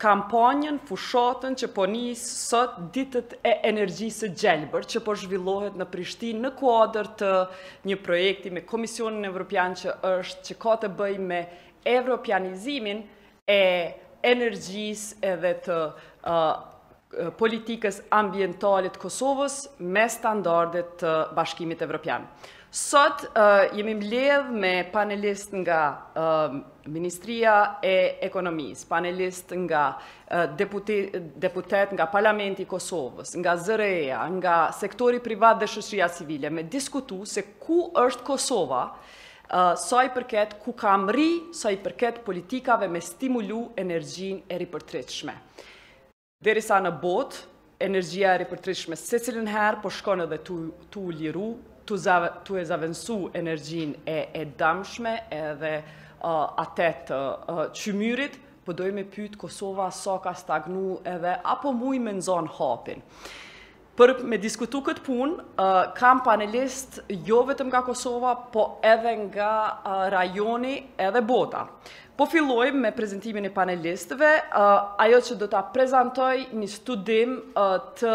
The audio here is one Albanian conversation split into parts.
kampanjën, fushatën që po nis sot Ditët e Energjisë së Gjelbër, që po zhvillohet në Prishtinë në kuadër të një projekti me Komisionin Evropian që është që ka të bëjë me evropianizimin e energjisë edhe të uh, politikës ambientale të Kosovës me standardet e Bashkimit Evropian. Sot jemi mbledh me panelistë nga Ministria e Ekonomisë, panelist nga deputet nga Parlamenti i Kosovës, nga ZRE-ja, nga sektori privat dhe shoqëria civile, me diskutu se ku është Kosova, sa i përket ku ka mri, sa i përket politikave me stimulu energjinë e ripërtritshme. Derisa në botë, energjia e ripërtritshme secilën herë po shkon edhe tu, tu liru, tu, zav, tu e zavendësu energjinë e, e damshme edhe uh, atë të uh, qymyrit, po dojë me pytë Kosova sa ka stagnu edhe a po mun me nxon hapin. Për me diskutu këtë punë, kam panelistë jo vetëm nga Kosova, po edhe nga rajoni edhe bota. Po fillojmë me prezentimin e panelistëve, ajo që do ta prezentojë një studim të,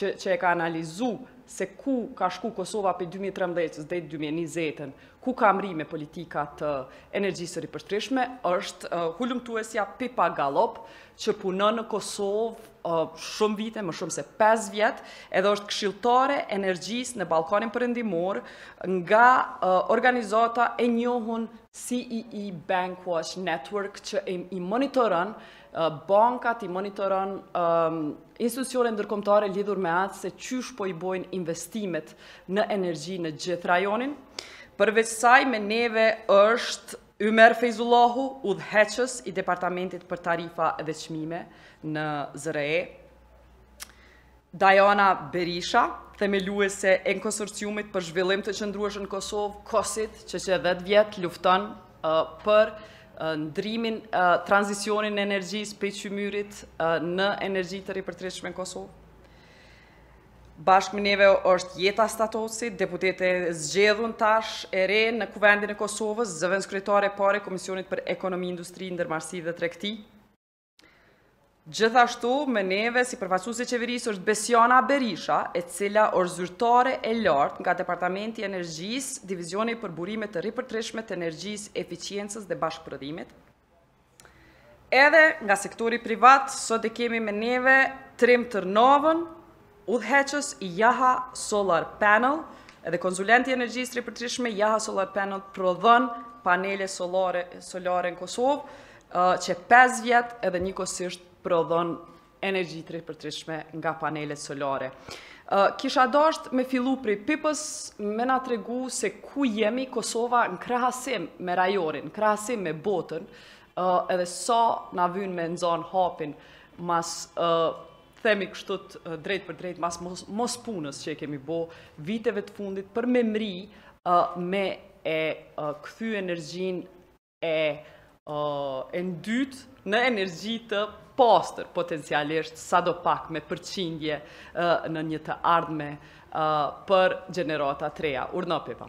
që, që e ka analizu se ku ka shku Kosova për 2013 dhe 2020 ku ka mri me politika të energjisë së ripërtritshme, është hulumtuesja Pippa Gallop, që punon në Kosovë shumë vite, më shumë se 5 vjet, edhe është këshilltare e energjisë në Ballkanin Perëndimor nga organizata e njohun CEE Bankwatch Network, që i monitoron bankat, i monitoron institucionet ndërkombëtare lidhur me atë se qysh po i bojnë investimet në energji në gjithë rajonin. Përveç saj me neve është Ymer Fejzullahu, udhëheqës i Departamentit për Tarifa dhe Çmime në ZRE. Dajana Berisha, themeluese e konsorciumit për zhvillim të qëndrueshëm në Kosovë, KOSID, që që 10 vjet lufton për ndrrimin, tranzicionin e energjisë prej qymyrit në energji të ripërtritshme në Kosovë. Bashkë me neve është Jeta Statovci, deputete e zgjedhun tash e re në Kuvendin e Kosovës, zëvendëskryetare e parë e Komisionit për Ekonomi, Industri, Ndërmarrësi dhe Tregti. Gjithashtu, me neve si përfaqësuese e qeverisë është Besiana Berisha, e cila është zyrtare e lartë nga Departamenti i Energjisë, Divizioni për Burime të Ripërtritshme të Energjisë, Efiçiencës dhe Bashkëprodhimit. Edhe nga sektori privat, sot e kemi me neve Trim Tërnavën, Udhëheqës i Jaha Solar Panel dhe konsulenti i energjisë ripërtritshme Jaha Solar Panel prodhon panele solare në Kosovë, që 5 vjet edhe njëkohësisht prodhon energji të ripërtritshme nga panelet solare. Kisha dasht me fillu prej Pipës me na tregu se ku jemi Kosova në krahasim me rajonin, në krahasim me botën, edhe sa na vynë me nxanë hapin mas themi kështu drejtpërdrejt mas mospunës që e kemi bo viteve të fundit për me mri me e këthy energjinë e ndytë në energji të pastër potencialisht sado pak me përqindje në një të ardhme për gjeneratat e reja. Urdhno Pipa.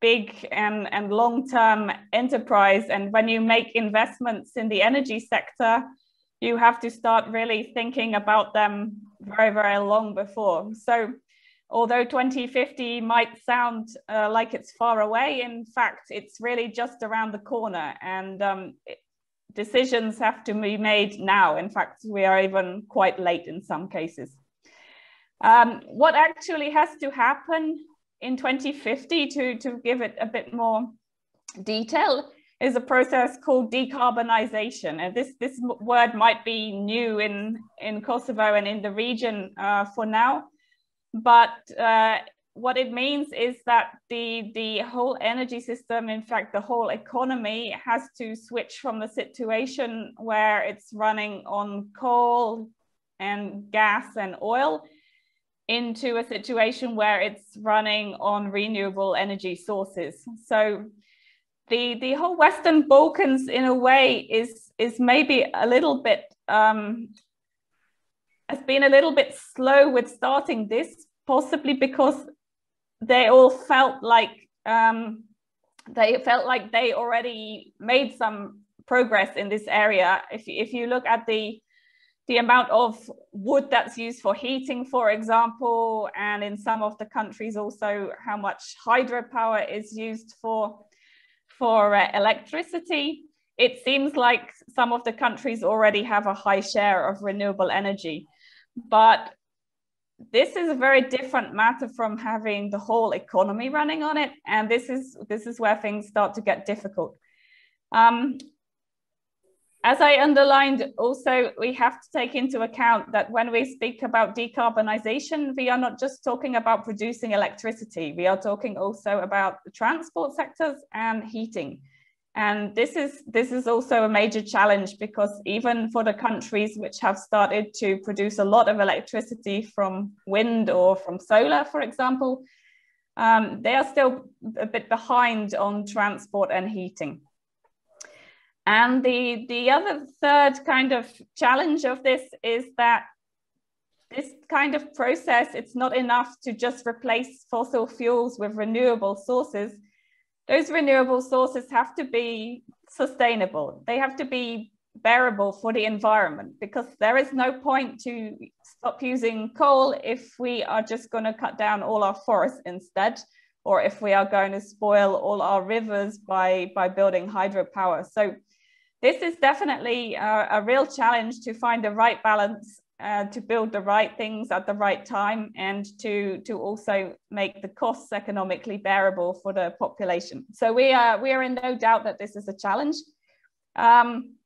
big and, and long term enterprise. And when you make investments in the energy sector, you have to start really thinking about them very, very long before. So, although 2050 might sound uh, like it's far away, in fact, it's really just around the corner. And um, decisions have to be made now. In fact, we are even quite late in some cases. Um, what actually has to happen in 2050 to, to give it a bit more detail is a process called decarbonization. And this, this word might be new in, in Kosovo and in the region uh, for now, but uh, what it means is that the the whole energy system in fact the whole economy has to switch from the situation where it's running on coal and gas and oil into a situation where it's running on renewable energy sources so the the whole western balkans in a way is is maybe a little bit um, has been a little bit slow with starting this possibly because they all felt like um, they felt like they already made some progress in this area. If, if you look at the the amount of wood that's used for heating, for example, and in some of the countries also how much hydropower is used for for uh, electricity, it seems like some of the countries already have a high share of renewable energy. But this is a very different matter from having the whole economy running on it and this is this is where things start to get difficult um, as i underlined also we have to take into account that when we speak about decarbonization we are not just talking about producing electricity we are talking also about the transport sectors and heating and this is this is also a major challenge because even for the countries which have started to produce a lot of electricity from wind or from solar, for example, um, they are still a bit behind on transport and heating. And the the other third kind of challenge of this is that this kind of process, it's not enough to just replace fossil fuels with renewable sources those renewable sources have to be sustainable. They have to be bearable for the environment because there is no point to stop using coal if we are just going to cut down all our forests instead or if we are going to spoil all our rivers by by building hydropower so this is definitely a, a real challenge to find the right balance uh, to build the right things at the right time and to, to also make the costs economically bearable for the population. So we are, we are in no doubt that this is a challenge. Um,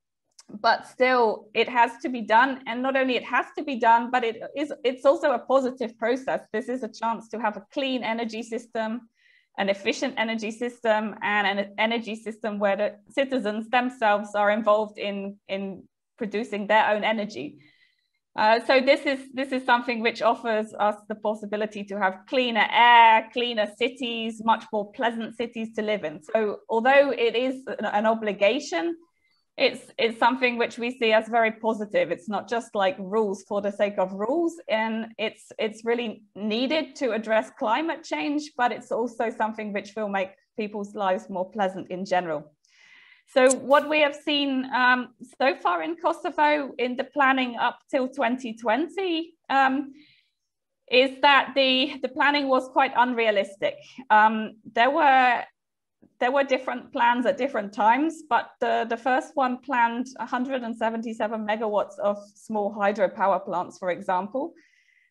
but still it has to be done and not only it has to be done but it is it's also a positive process this is a chance to have a clean energy system an efficient energy system and an energy system where the citizens themselves are involved in in producing their own energy uh, so this is this is something which offers us the possibility to have cleaner air, cleaner cities, much more pleasant cities to live in. So although it is an, an obligation, it's it's something which we see as very positive. It's not just like rules for the sake of rules, and it's it's really needed to address climate change, but it's also something which will make people's lives more pleasant in general. So what we have seen um, so far in Kosovo in the planning up till 2020 um, is that the, the planning was quite unrealistic. Um, there were there were different plans at different times, but the, the first one planned 177 megawatts of small hydropower plants, for example.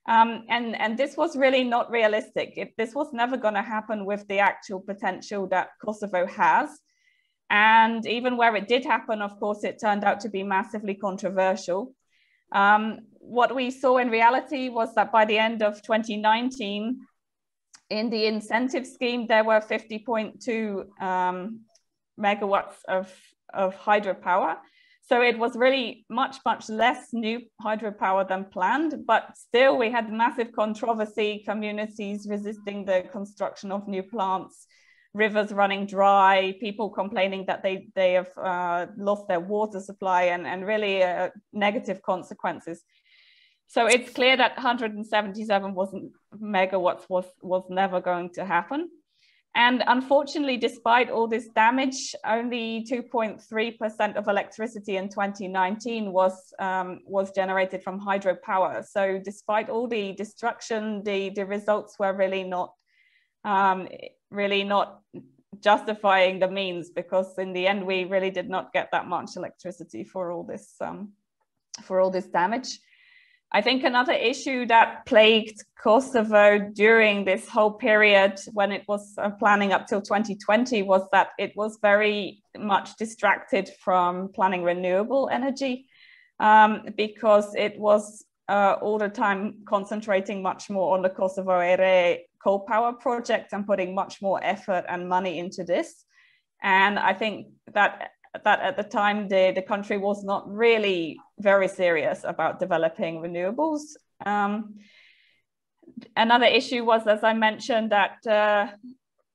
Um, and, and this was really not realistic. It, this was never going to happen with the actual potential that Kosovo has. And even where it did happen, of course, it turned out to be massively controversial. Um, what we saw in reality was that by the end of 2019, in the incentive scheme, there were 50.2 um, megawatts of, of hydropower. So it was really much, much less new hydropower than planned, but still we had massive controversy, communities resisting the construction of new plants, rivers running dry, people complaining that they, they have uh, lost their water supply and, and really uh, negative consequences. So it's clear that 177 wasn't megawatts was, was never going to happen. And unfortunately, despite all this damage, only 2.3% of electricity in 2019 was, um, was generated from hydropower. So despite all the destruction, the, the results were really not um, really not justifying the means because in the end we really did not get that much electricity for all this um, for all this damage. I think another issue that plagued Kosovo during this whole period when it was uh, planning up till 2020 was that it was very much distracted from planning renewable energy um, because it was uh, all the time concentrating much more on the Kosovo area coal power project and putting much more effort and money into this. And I think that that at the time the, the country was not really very serious about developing renewables. Um, another issue was, as I mentioned, that uh,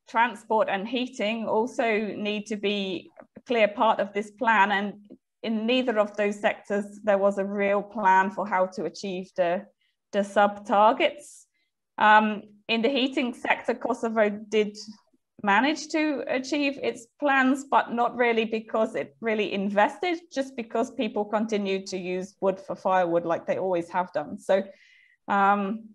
transport and heating also need to be a clear part of this plan. And in neither of those sectors, there was a real plan for how to achieve the, the sub targets. Um, in the heating sector, Kosovo did manage to achieve its plans, but not really because it really invested, just because people continued to use wood for firewood like they always have done. So um,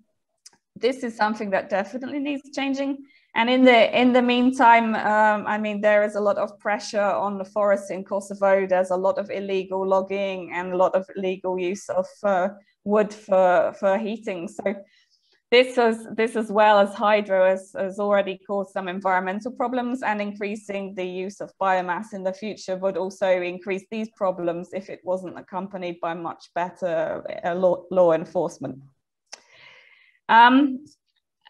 this is something that definitely needs changing. And in the in the meantime, um, I mean, there is a lot of pressure on the forests in Kosovo. There's a lot of illegal logging and a lot of illegal use of uh, wood for for heating. So this was this as well as hydro has, has already caused some environmental problems and increasing the use of biomass in the future would also increase these problems if it wasn't accompanied by much better uh, law, law enforcement. Um,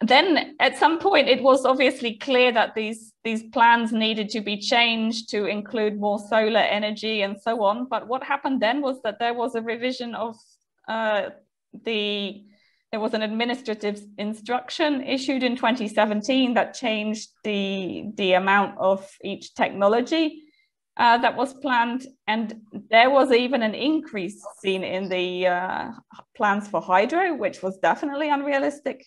then at some point it was obviously clear that these these plans needed to be changed to include more solar energy and so on but what happened then was that there was a revision of uh, the there was an administrative instruction issued in 2017 that changed the, the amount of each technology uh, that was planned. And there was even an increase seen in the uh, plans for hydro, which was definitely unrealistic.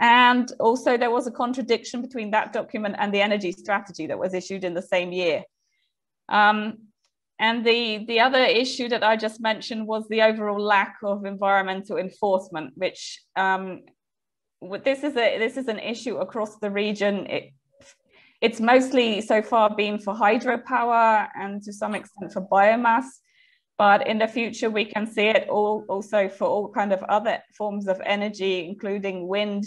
And also, there was a contradiction between that document and the energy strategy that was issued in the same year. Um, and the, the other issue that I just mentioned was the overall lack of environmental enforcement, which um, this is a this is an issue across the region. It, it's mostly so far been for hydropower and to some extent for biomass, but in the future we can see it all also for all kind of other forms of energy, including wind,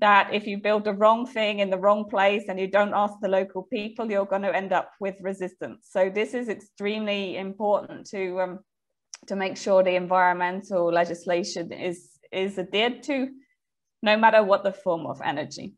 that if you build the wrong thing in the wrong place and you don't ask the local people, you're going to end up with resistance. So this is extremely important to um, to make sure the environmental legislation is is adhered to, no matter what the form of energy.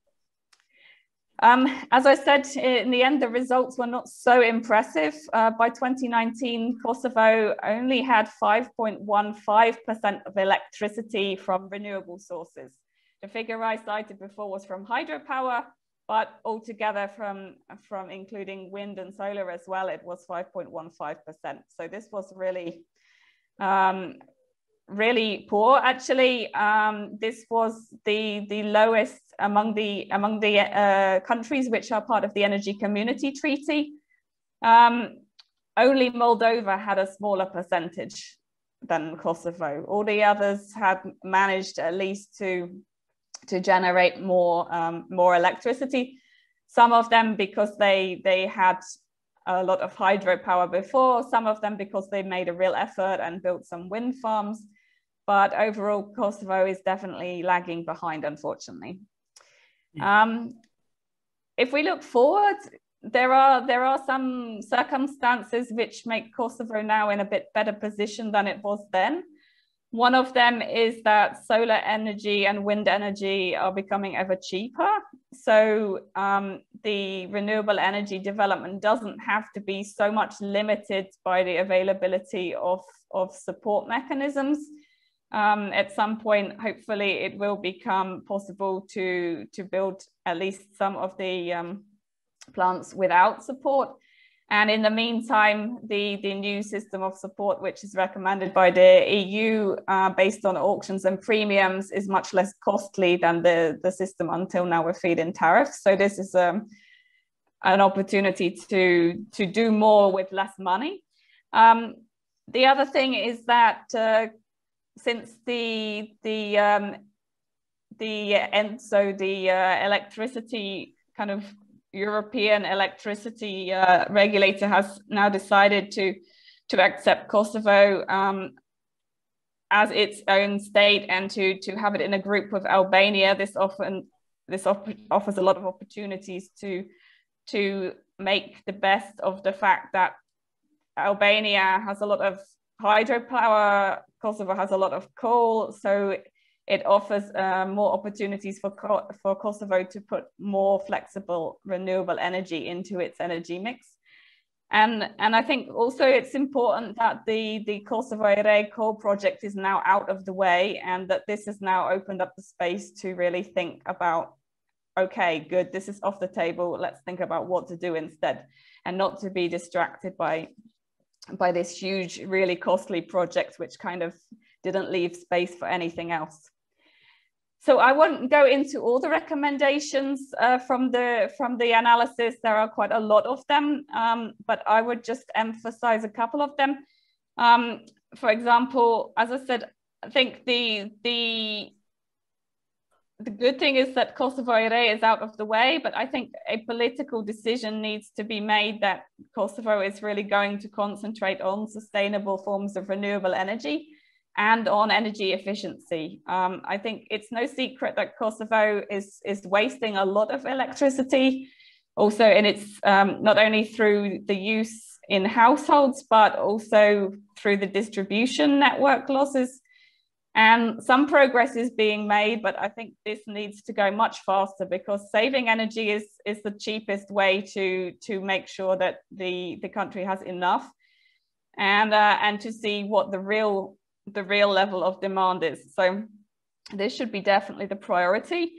Um, as I said, in the end, the results were not so impressive. Uh, by 2019, Kosovo only had 5.15% of electricity from renewable sources. The figure I cited before was from hydropower, but altogether from, from including wind and solar as well, it was 5.15%. So this was really, um, really poor actually. Um, this was the, the lowest among the, among the uh, countries which are part of the Energy Community Treaty. Um, only Moldova had a smaller percentage than Kosovo. All the others had managed at least to to generate more um, more electricity. Some of them because they they had a lot of hydropower before. Some of them because they made a real effort and built some wind farms. But overall, Kosovo is definitely lagging behind, unfortunately. Um, if we look forward, there are there are some circumstances which make Kosovo now in a bit better position than it was then. One of them is that solar energy and wind energy are becoming ever cheaper. So um, the renewable energy development doesn't have to be so much limited by the availability of, of support mechanisms. Um, at some point, hopefully, it will become possible to, to build at least some of the um, plants without support. And in the meantime, the, the new system of support, which is recommended by the EU uh, based on auctions and premiums, is much less costly than the, the system until now with feed in tariffs. So this is um, an opportunity to, to do more with less money. Um, the other thing is that uh, since the, the, um, the, uh, and so the uh, electricity kind of European electricity uh, regulator has now decided to to accept Kosovo um, as its own state and to to have it in a group with Albania. This often this offers a lot of opportunities to to make the best of the fact that Albania has a lot of hydropower, Kosovo has a lot of coal, so it offers uh, more opportunities for, Co for Kosovo to put more flexible renewable energy into its energy mix. And, and I think also it's important that the, the Kosovo Ere coal project is now out of the way and that this has now opened up the space to really think about, okay, good, this is off the table, let's think about what to do instead and not to be distracted by, by this huge, really costly project, which kind of didn't leave space for anything else so I won't go into all the recommendations uh, from the from the analysis. There are quite a lot of them, um, but I would just emphasize a couple of them. Um, for example, as I said, I think the the the good thing is that Kosovo is out of the way, but I think a political decision needs to be made that Kosovo is really going to concentrate on sustainable forms of renewable energy and on energy efficiency. Um, I think it's no secret that Kosovo is, is wasting a lot of electricity, also in its um, not only through the use in households, but also through the distribution network losses. And some progress is being made, but I think this needs to go much faster because saving energy is, is the cheapest way to, to make sure that the, the country has enough and, uh, and to see what the real the real level of demand is. So this should be definitely the priority.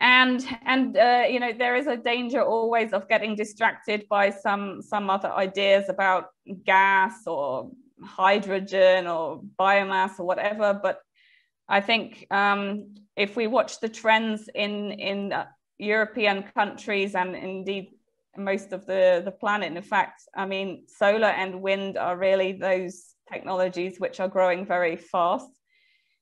And and uh, you know there is a danger always of getting distracted by some some other ideas about gas or hydrogen or biomass or whatever. But I think um, if we watch the trends in in uh, European countries and indeed most of the the planet, in fact, I mean solar and wind are really those technologies, which are growing very fast.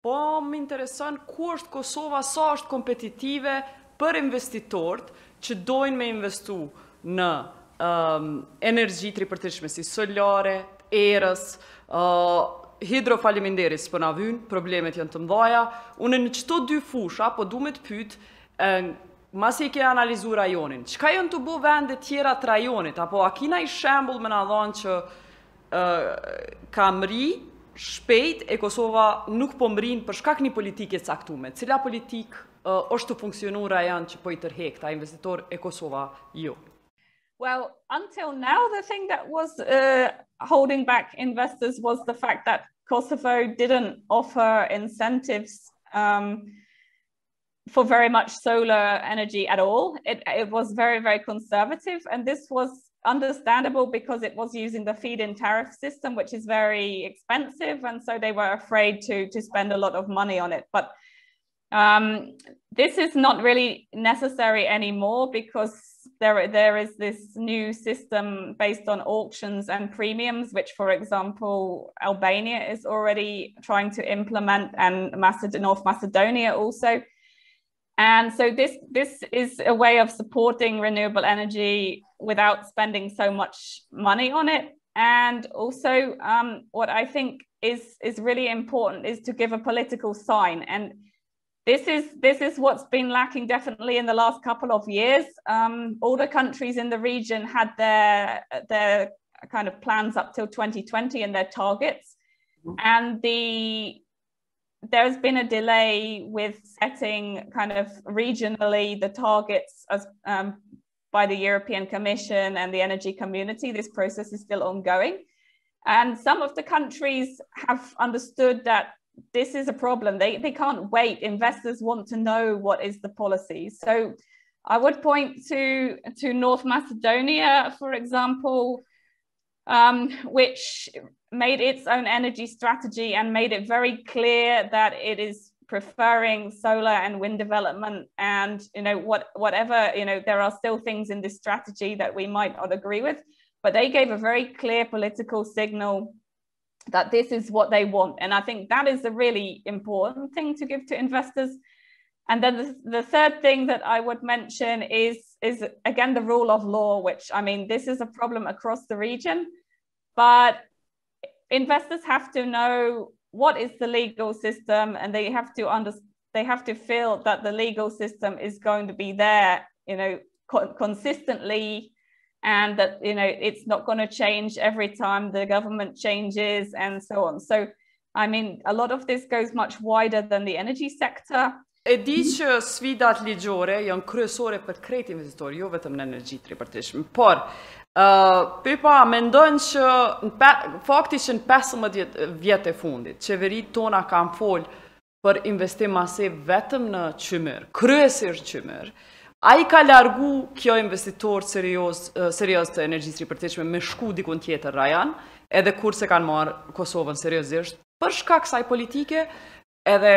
Po më intereson ku është Kosova sa është kompetitive për investitorët që dojnë me investu në energji të ripërtritshme si solare, erës, hidro faleminderit po na vyn, problemet janë të mdhaja. Unë në qëto dy fusha po du me të pytë masi e ke analizu rajonin, çka janë tu bo vendet tjera të rajonit, apo a ki naj shembull me na dhanë që ka mri shpejt e Kosova nuk po mrin për shkak një politike të caktume. Cila politikë është tu funksionu n'rajon që po i tërhek kta investitorë e Kosova jo? Well, until now the thing that was uh, holding back investors was the fact that Kosovo didn't offer incentives um, for very much solar energy at all. It, it was very, very conservative. And this was understandable because it was using the feed-in tariff system, which is very expensive. And so they were afraid to, to spend a lot of money on it. But um, this is not really necessary anymore because there there is this new system based on auctions and premiums which for example Albania is already trying to implement and Maced- North Macedonia also and so this this is a way of supporting renewable energy without spending so much money on it and also um, what I think is is really important is to give a political sign and this is this is what's been lacking definitely in the last couple of years. Um, all the countries in the region had their their kind of plans up till 2020 and their targets, and the there has been a delay with setting kind of regionally the targets as um, by the European Commission and the energy community. This process is still ongoing. And some of the countries have understood that this is a problem. They, they can't wait. Investors want to know what is the policy. So I would point to, to North Macedonia, for example, um, which made its own energy strategy and made it very clear that it is preferring solar and wind development and you know what whatever you know there are still things in this strategy that we might not agree with but they gave a very clear political signal that this is what they want. And I think that is a really important thing to give to investors. And then the, the, third thing that I would mention is, is again the rule of law, which I mean, this is a problem across the region, but investors have to know what is the legal system and they have to under, they have to feel that the legal system is going to be there, you know, co consistently and that, you know, it's not going to change every time the government changes and so on. So, I mean, a lot of this goes much wider than the energy sector. E di që sfidat ligjore janë kryesore për krejt investitorët, jo vetëm në energji të ripërtritshme. Por, uh, Pipa, mendon që fakti që në 15 vjetët e fundit, qeveritë tona kanë folë për investim masiv vetëm në qymyr, kryesisht qymyr, a i ka largu kjo investitorët seriozë të energjisë ripërtritshme me shku dikun tjetër n'rajon, edhe kurrë s'e kanë marrë Kosovën seriozisht, për shkak kësaj politike, edhe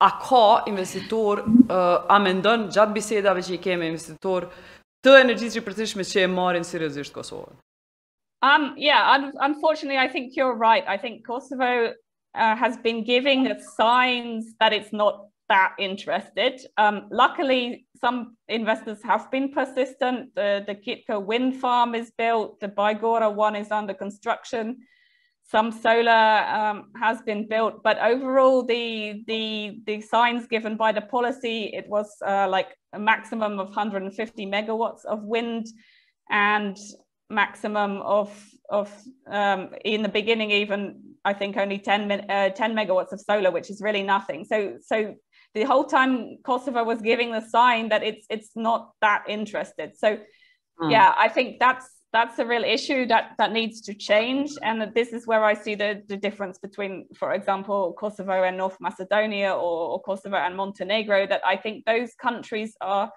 a ka investitorë, a mendon gjatë bisedave që i ke me investitorë të energjisë ripërtritshme që e marrin seriozisht Kosovën? Um, yeah, un unfortunately, I think you're right. I think Kosovo uh, has been giving the signs that it's not that interested. Um, luckily, some investors have been persistent. The, the wind farm is built, the Baigora one is under construction, some solar um, has been built, but overall, the, the, the signs given by the policy, it was uh, like a maximum of 150 megawatts of wind and maximum of, of um, in the beginning, even I think only 10, uh, 10, megawatts of solar, which is really nothing. So, so the whole time Kosovo was giving the sign that it's it's not that interested. So mm. yeah, I think that's that's a real issue that that needs to change. And this is where I see the, the difference between, for example, Kosovo and North Macedonia or, or Kosovo and Montenegro, that I think those countries are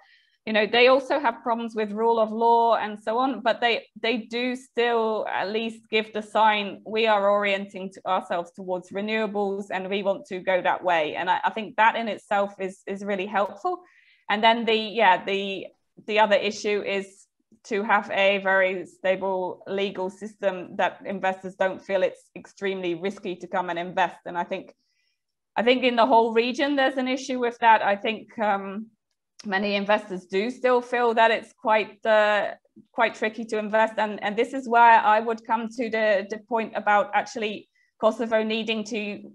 you know they also have problems with rule of law and so on but they they do still at least give the sign we are orienting to ourselves towards renewables and we want to go that way and I, I, think that in itself is is really helpful and then the yeah the the other issue is to have a very stable legal system that investors don't feel it's extremely risky to come and invest and i think i think in the whole region there's an issue with that i think um, many investors do still feel that it's quite uh, quite tricky to invest and and this is where i would come to the, the point about actually kosovo needing to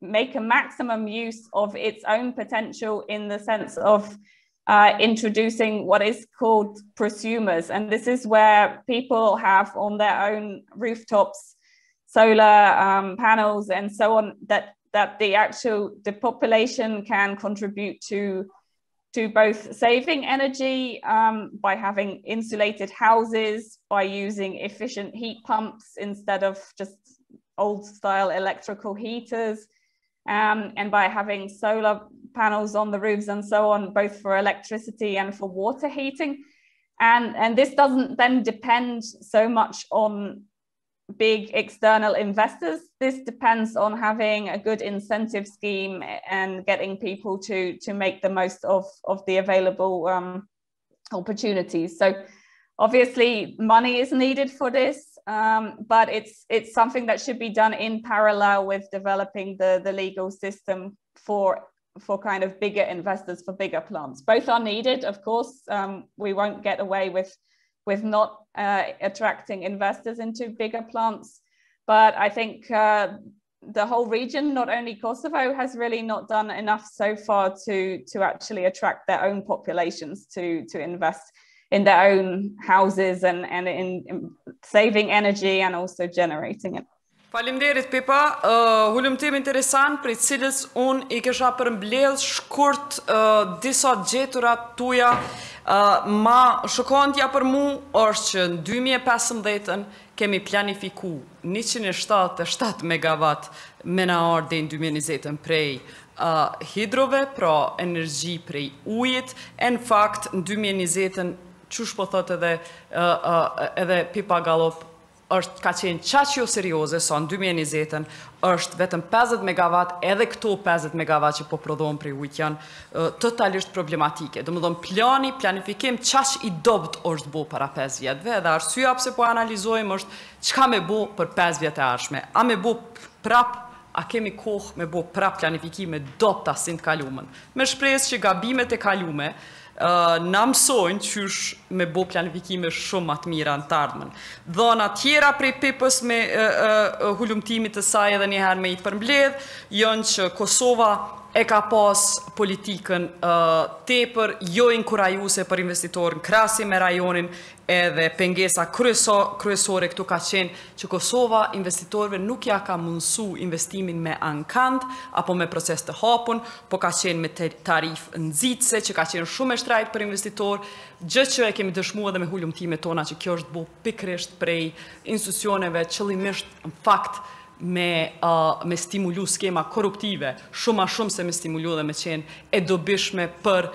make a maximum use of its own potential in the sense of uh, introducing what is called prosumers and this is where people have on their own rooftops solar um, panels and so on that that the actual the population can contribute to to both saving energy um, by having insulated houses, by using efficient heat pumps instead of just old style electrical heaters, um, and by having solar panels on the roofs and so on, both for electricity and for water heating. And, and this doesn't then depend so much on big external investors. This depends on having a good incentive scheme and getting people to to make the most of of the available um, opportunities. So obviously, money is needed for this, um, but it's it's something that should be done in parallel with developing the the legal system for for kind of bigger investors for bigger plants. Both are needed, of course. Um, we won't get away with with not uh, attracting investors into bigger plants. But I think uh, the whole region, not only Kosovo, has really not done enough so far to, to actually attract their own populations to, to invest in their own houses and, and in, in saving energy and also generating it. Faleminderit Pipa, hulumtim interesant prej të cilës unë i kisha përmbledh shkurt disa gjetura tuja ma shokantja për mu është që në 2015-ën kemi planifiku 177 megavat me na ardhë deri në 2020-ën prej hidrove, pra energji prej ujit, e në fakt në 2020-ën qysh po thotë edhe Pipa Gallop është ka qenë çaq jo serioze sa në dy mijë e njëzetën është vetëm pesëdhjetë megavat edhe këto pesëdhjetë megavat që po prodhohen prej ujit janë totalisht problematike domethënë plani planifikim çaq i dobët është bo para pesë vjetëve edhe arsyeja pse po e analizojmë është çka me bo për pesë vjet e ardhshme a me bo prap a kemi kohë me bo prap planifikime të dobëta si në të kalumen me shpresë që gabimet e kalume Na mësojnë qysh me bo planifikime shumë ma të mira në t'ardhmen. Dhana tjera prej Pippa-s me hulumtimit të saj edhe njëherë me i përmbledh, janë që Kosova e ka pas politikën tepër jo inkurajuse për investitorë në krahasim me rajonin Edhe pengesa kryesore këtu ka qenë që Kosova investitorëve nuk ia ka mundësu investimin me ankand apo me proces të hapun, po ka qenë me tarifë nxitëse që ka qenë shumë e shtrejtë për investitor, gjë që e kemi dëshmu edhe me hulumtimet tona që kjo është bo pikërisht prej institucioneve qëllimisht në fakt me me stimulu skema korruptive shumë ma shumë se me stimulu dhe me qenë e dobishme për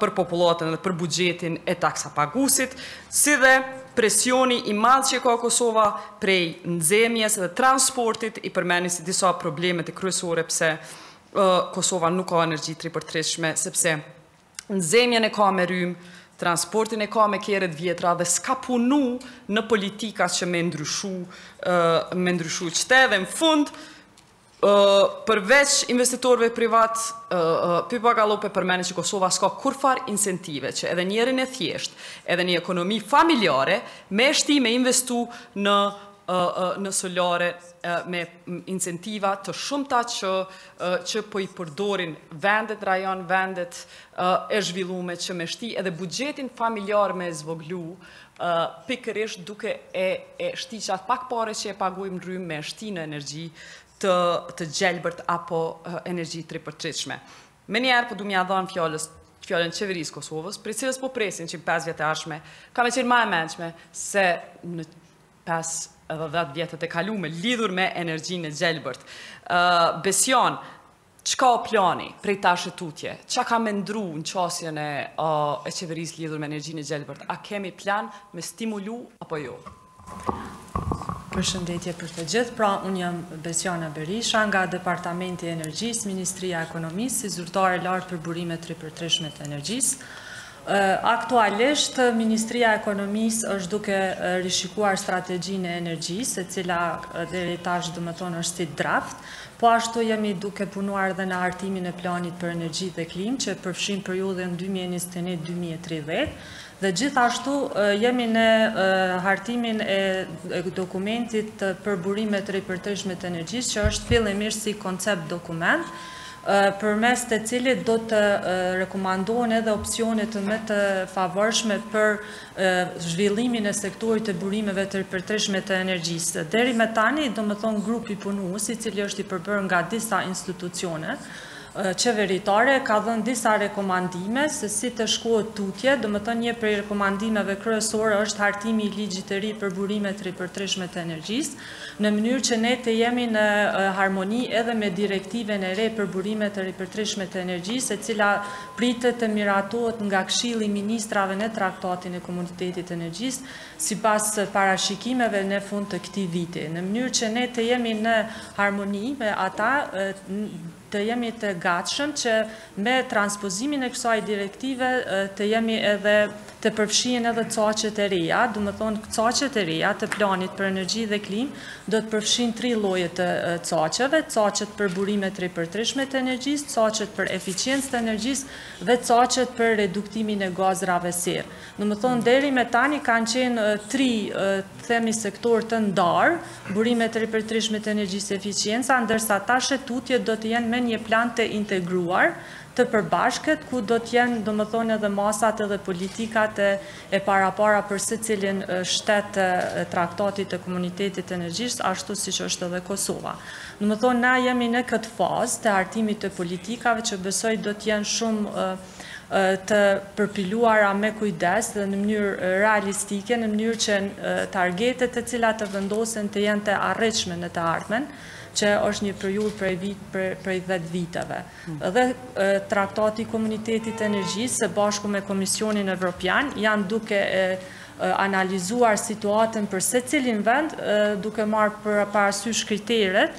për popullatën dhe për buxhetin e taksapaguesit, si dhe presioni i madh që e ka Kosova prej nxemjes dhe transportit i përmendi si disa probleme kryesore pse Kosova nuk ka energji të ripërtritshme sepse Nxemjen e ka me rrymë, transportin e ka me kere të vjetra dhe s'ka punu në politika që me ndryshu, me ndryshu qëte dhe në fund, përveç investitorëve privat, Pippa Gallop e përmendi që Kosova s'ka kurrfarë incentive që edhe njerin e thjeshtë, edhe një ekonomi familjare, me shti me investu në në solare me incentiva të shumta që që po i përdorin vendet n'rajon, vendet e zhvillume që me shti edhe buxhetin familjar me e zvoglu, pikërisht duke e, e shti qat pak pare që e pagujmë rrymë me shti në energji të, të gjelbërt apo energji të ripërtritshme. Menjëherë po du me ia dhanë fjallës fjallën qeverisë së Kosovës, prej cilës po presim që në 5 vjet e ardhshme, ka me qenë ma e mençme se në Pesë edhe dhjetë vjetët e kalume lidhur me energjinë e gjelbërt. Besiana, çka o plani prej tash e tutje? Ça ka me ndru në qasjen e qeverisë lidhur me energjinë e gjelbërt? A kemi plan me stimulu apo jo? Përshëndetje për të gjithë, pra unë jam Besiana Berisha nga Departamenti i Energjisë, Ministria e Ekonomisë, si zyrtare e lartë për burime të ripërtritshme të energjisë. Aktualisht, Ministria e Ekonomisë është duke rishikuar strategjinë e energjisë, e cila deri tash domethënë është si draft. Po ashtu jemi duke punuar edhe në hartimin e planit për energji dhe klimë, që përfshin periudhën dy mijë e njëzet e një dy mijë e tridhjetë dhe gjithashtu jemi në hartimin e dokumentit për burime të ripërtrishme të energjisë, që është fillimisht si koncept dokument, përmes të cilit do të rekomandohen edhe opsionet më të favorshme për zhvillimin e sektorit të burimeve të ripërtrishme të energjisë. Deri me tani, domethënë grupi punues, i cili është i përbërë nga disa institucione, qeveritare ka dhënë disa rekomandime se si të shkohet tutje, domethënë një prej rekomandimeve kryesore është hartimi i ligjit të ri për burime të ripërtrishme të energjisë, në mënyrë që ne të jemi në harmoni edhe me direktivën e re për burime të ripërtrishme të energjisë, e cila pritet të miratohet nga Këshilli i Ministrave në Traktatin e Komunitetit të Energjisë, sipas parashikimeve në fund të këtij viti, në mënyrë që ne të jemi në harmoni me ata. të jemi të gatshëm që me transpozimin e kësaj direktive të jemi edhe të përfshihen edhe caqet e reja, domethënë caqet e reja të planit për energji dhe klimë do të përfshijnë tri lloje të caqeve, caqet për burime të ripërtrishme të energjisë, caqet për eficiencë të energjisë dhe caqet për reduktimin e gazrave serrë. Domethënë deri me tani kanë qenë tri themi sektorë të ndarë, burime të ripërtrishme të energjisë e efiçienca, ndërsa tash e tutje do të jenë me një plan të integruar, të përbashkët, ku do të jenë, domethënë, edhe masat edhe politikat e parapara për secilin shtet të Traktatit të Komunitetit të Energjisë, ashtu siç është edhe Kosova. Domethënë, na jemi në këtë fazë të hartimit të politikave që besoj do të jenë shumë të përpiluara me kujdes dhe në mënyrë realistike, në mënyrë që targetet të cilat të vendosen të jenë të arritshme në të ardhmen, që është një periudhë prej vit prej 10 viteve. Hmm. Dhe traktati i komunitetit të energjisë së bashku me Komisionin Evropian janë duke analizuar situatën për secilin vend duke marrë parasysh kriteret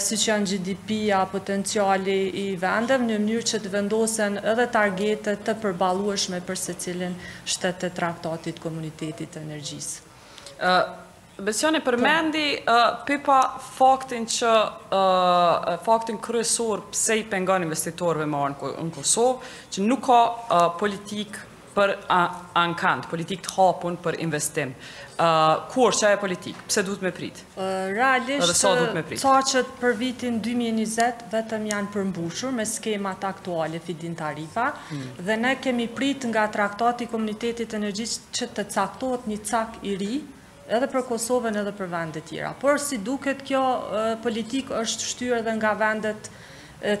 siç janë GDP-ja, potenciali i vendeve, në mënyrë që të vendosen edhe targete të përballueshme për secilin shtet të Traktatit Komunitetit të Energjisë. Ë Besjani përmendi pipa faktin që faktin kryesor pse i pengon investitorëve me ardhë në Kosovë, që nuk ka politikë për ankand, politikë të hapur për investim. Ku është ajo politikë? Pse duhet me pritë? Realisht, caqet për vitin 2020 veç janë përmbushur me skemat aktuale fidin tarifa hmm. dhe ne kemi pritë nga traktati i Komunitetit Energjisë që të caktohet një cak i ri edhe për Kosovën edhe për vendet tjera. Por si duket kjo politikë është shtyrë edhe nga vendet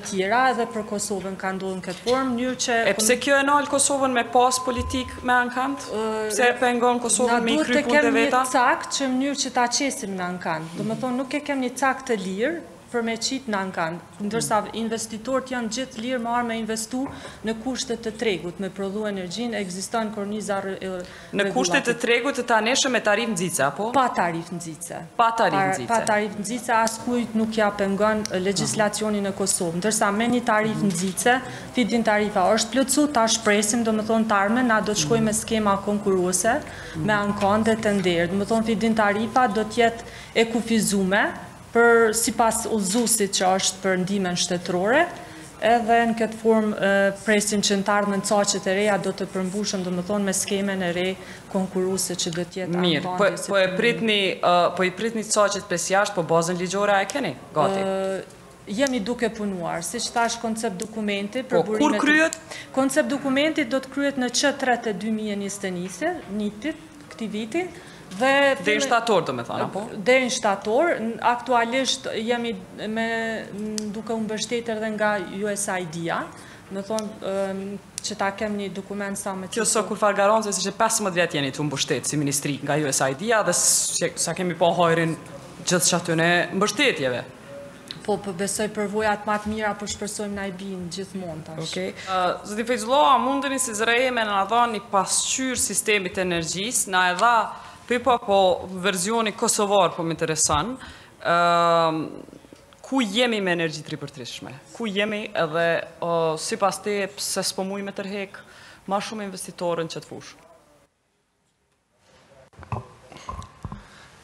tjera edhe për Kosovën ka ndodhë në këtë formë, njërë që... E pse kjo e ndal Kosovën me pas politikë me ankand? Pse e pengon Kosovën me i kry punt e veta? Na duhet të kemi një cak në mënyrë që ta qesim në ankand. Domethënë, nuk e kemi një cak të lirë, për me qit n'ankand, ndërsa investitorët janë gjithë të lirë me ardhë me investu në kushtet të tregut, me prodhu energjin, ekziston korniza rregullative. Në kushte të tregut të tanishëm me tarifë nxitëse, apo? Pa tarifë nxitëse. Pa tarifë nxitëse. Pa tarifë nxitëse, askujt nuk ja pengon legjislacioni në Kosovë. Ndërsa me një tarifë nxitëse, fidin tarifa është plotësu, ta shprehim, domethënë tashmë, na do të shkojmë me skema konkurruese, me ankande dhe tenderë. Domethënë fidin tarifa do t'jetë e kufizume, Por sipas udhëzuesit që është për ndihmën shtetërore, edhe në këtë formë presim që në të ardhmen caqet e reja do të përmbushen domethënë me skemën e re konkurruese që do të jetë ankand. Mirë, po, po e pritni, po i pritni caqet prej jashtë, po bazën ligjore a e keni gati? Jemi duke punuar, siç thashë koncept dokumenti për burimet... Po, kur kryhet? Koncept dokumenti do të kryhet në Q3 të 2021, një këtij viti dhe deri në shtator domethënë a po deri në shtator aktualisht jemi duke u mbështetur edhe nga USAID-a domethënë që ta kemi një dokument sa më Kjo s'është kurrfarë garancie, se ti qe 15 vjetë jeni të mbështetë si ministri nga USAID-a dhe s'ja kemi pa hajrin gjithë qatyne mbështetjeve. Po, po besoj përvojat ma të mira po shpresojmë na i bijnë gjithmonë tash. Okej. Zoti Fejzullah, a mundeni si ZRRE-ja me na dha një pasqyrë t'sistemit të energjisë? Na e dha Pipa, po versioni kosovar po më intereson. Ku jemi me energji të ripërtrishme? Ku jemi edhe sipas teje pse s'po mujmë me tërheq ma shumë investitorë në qëtë fushë?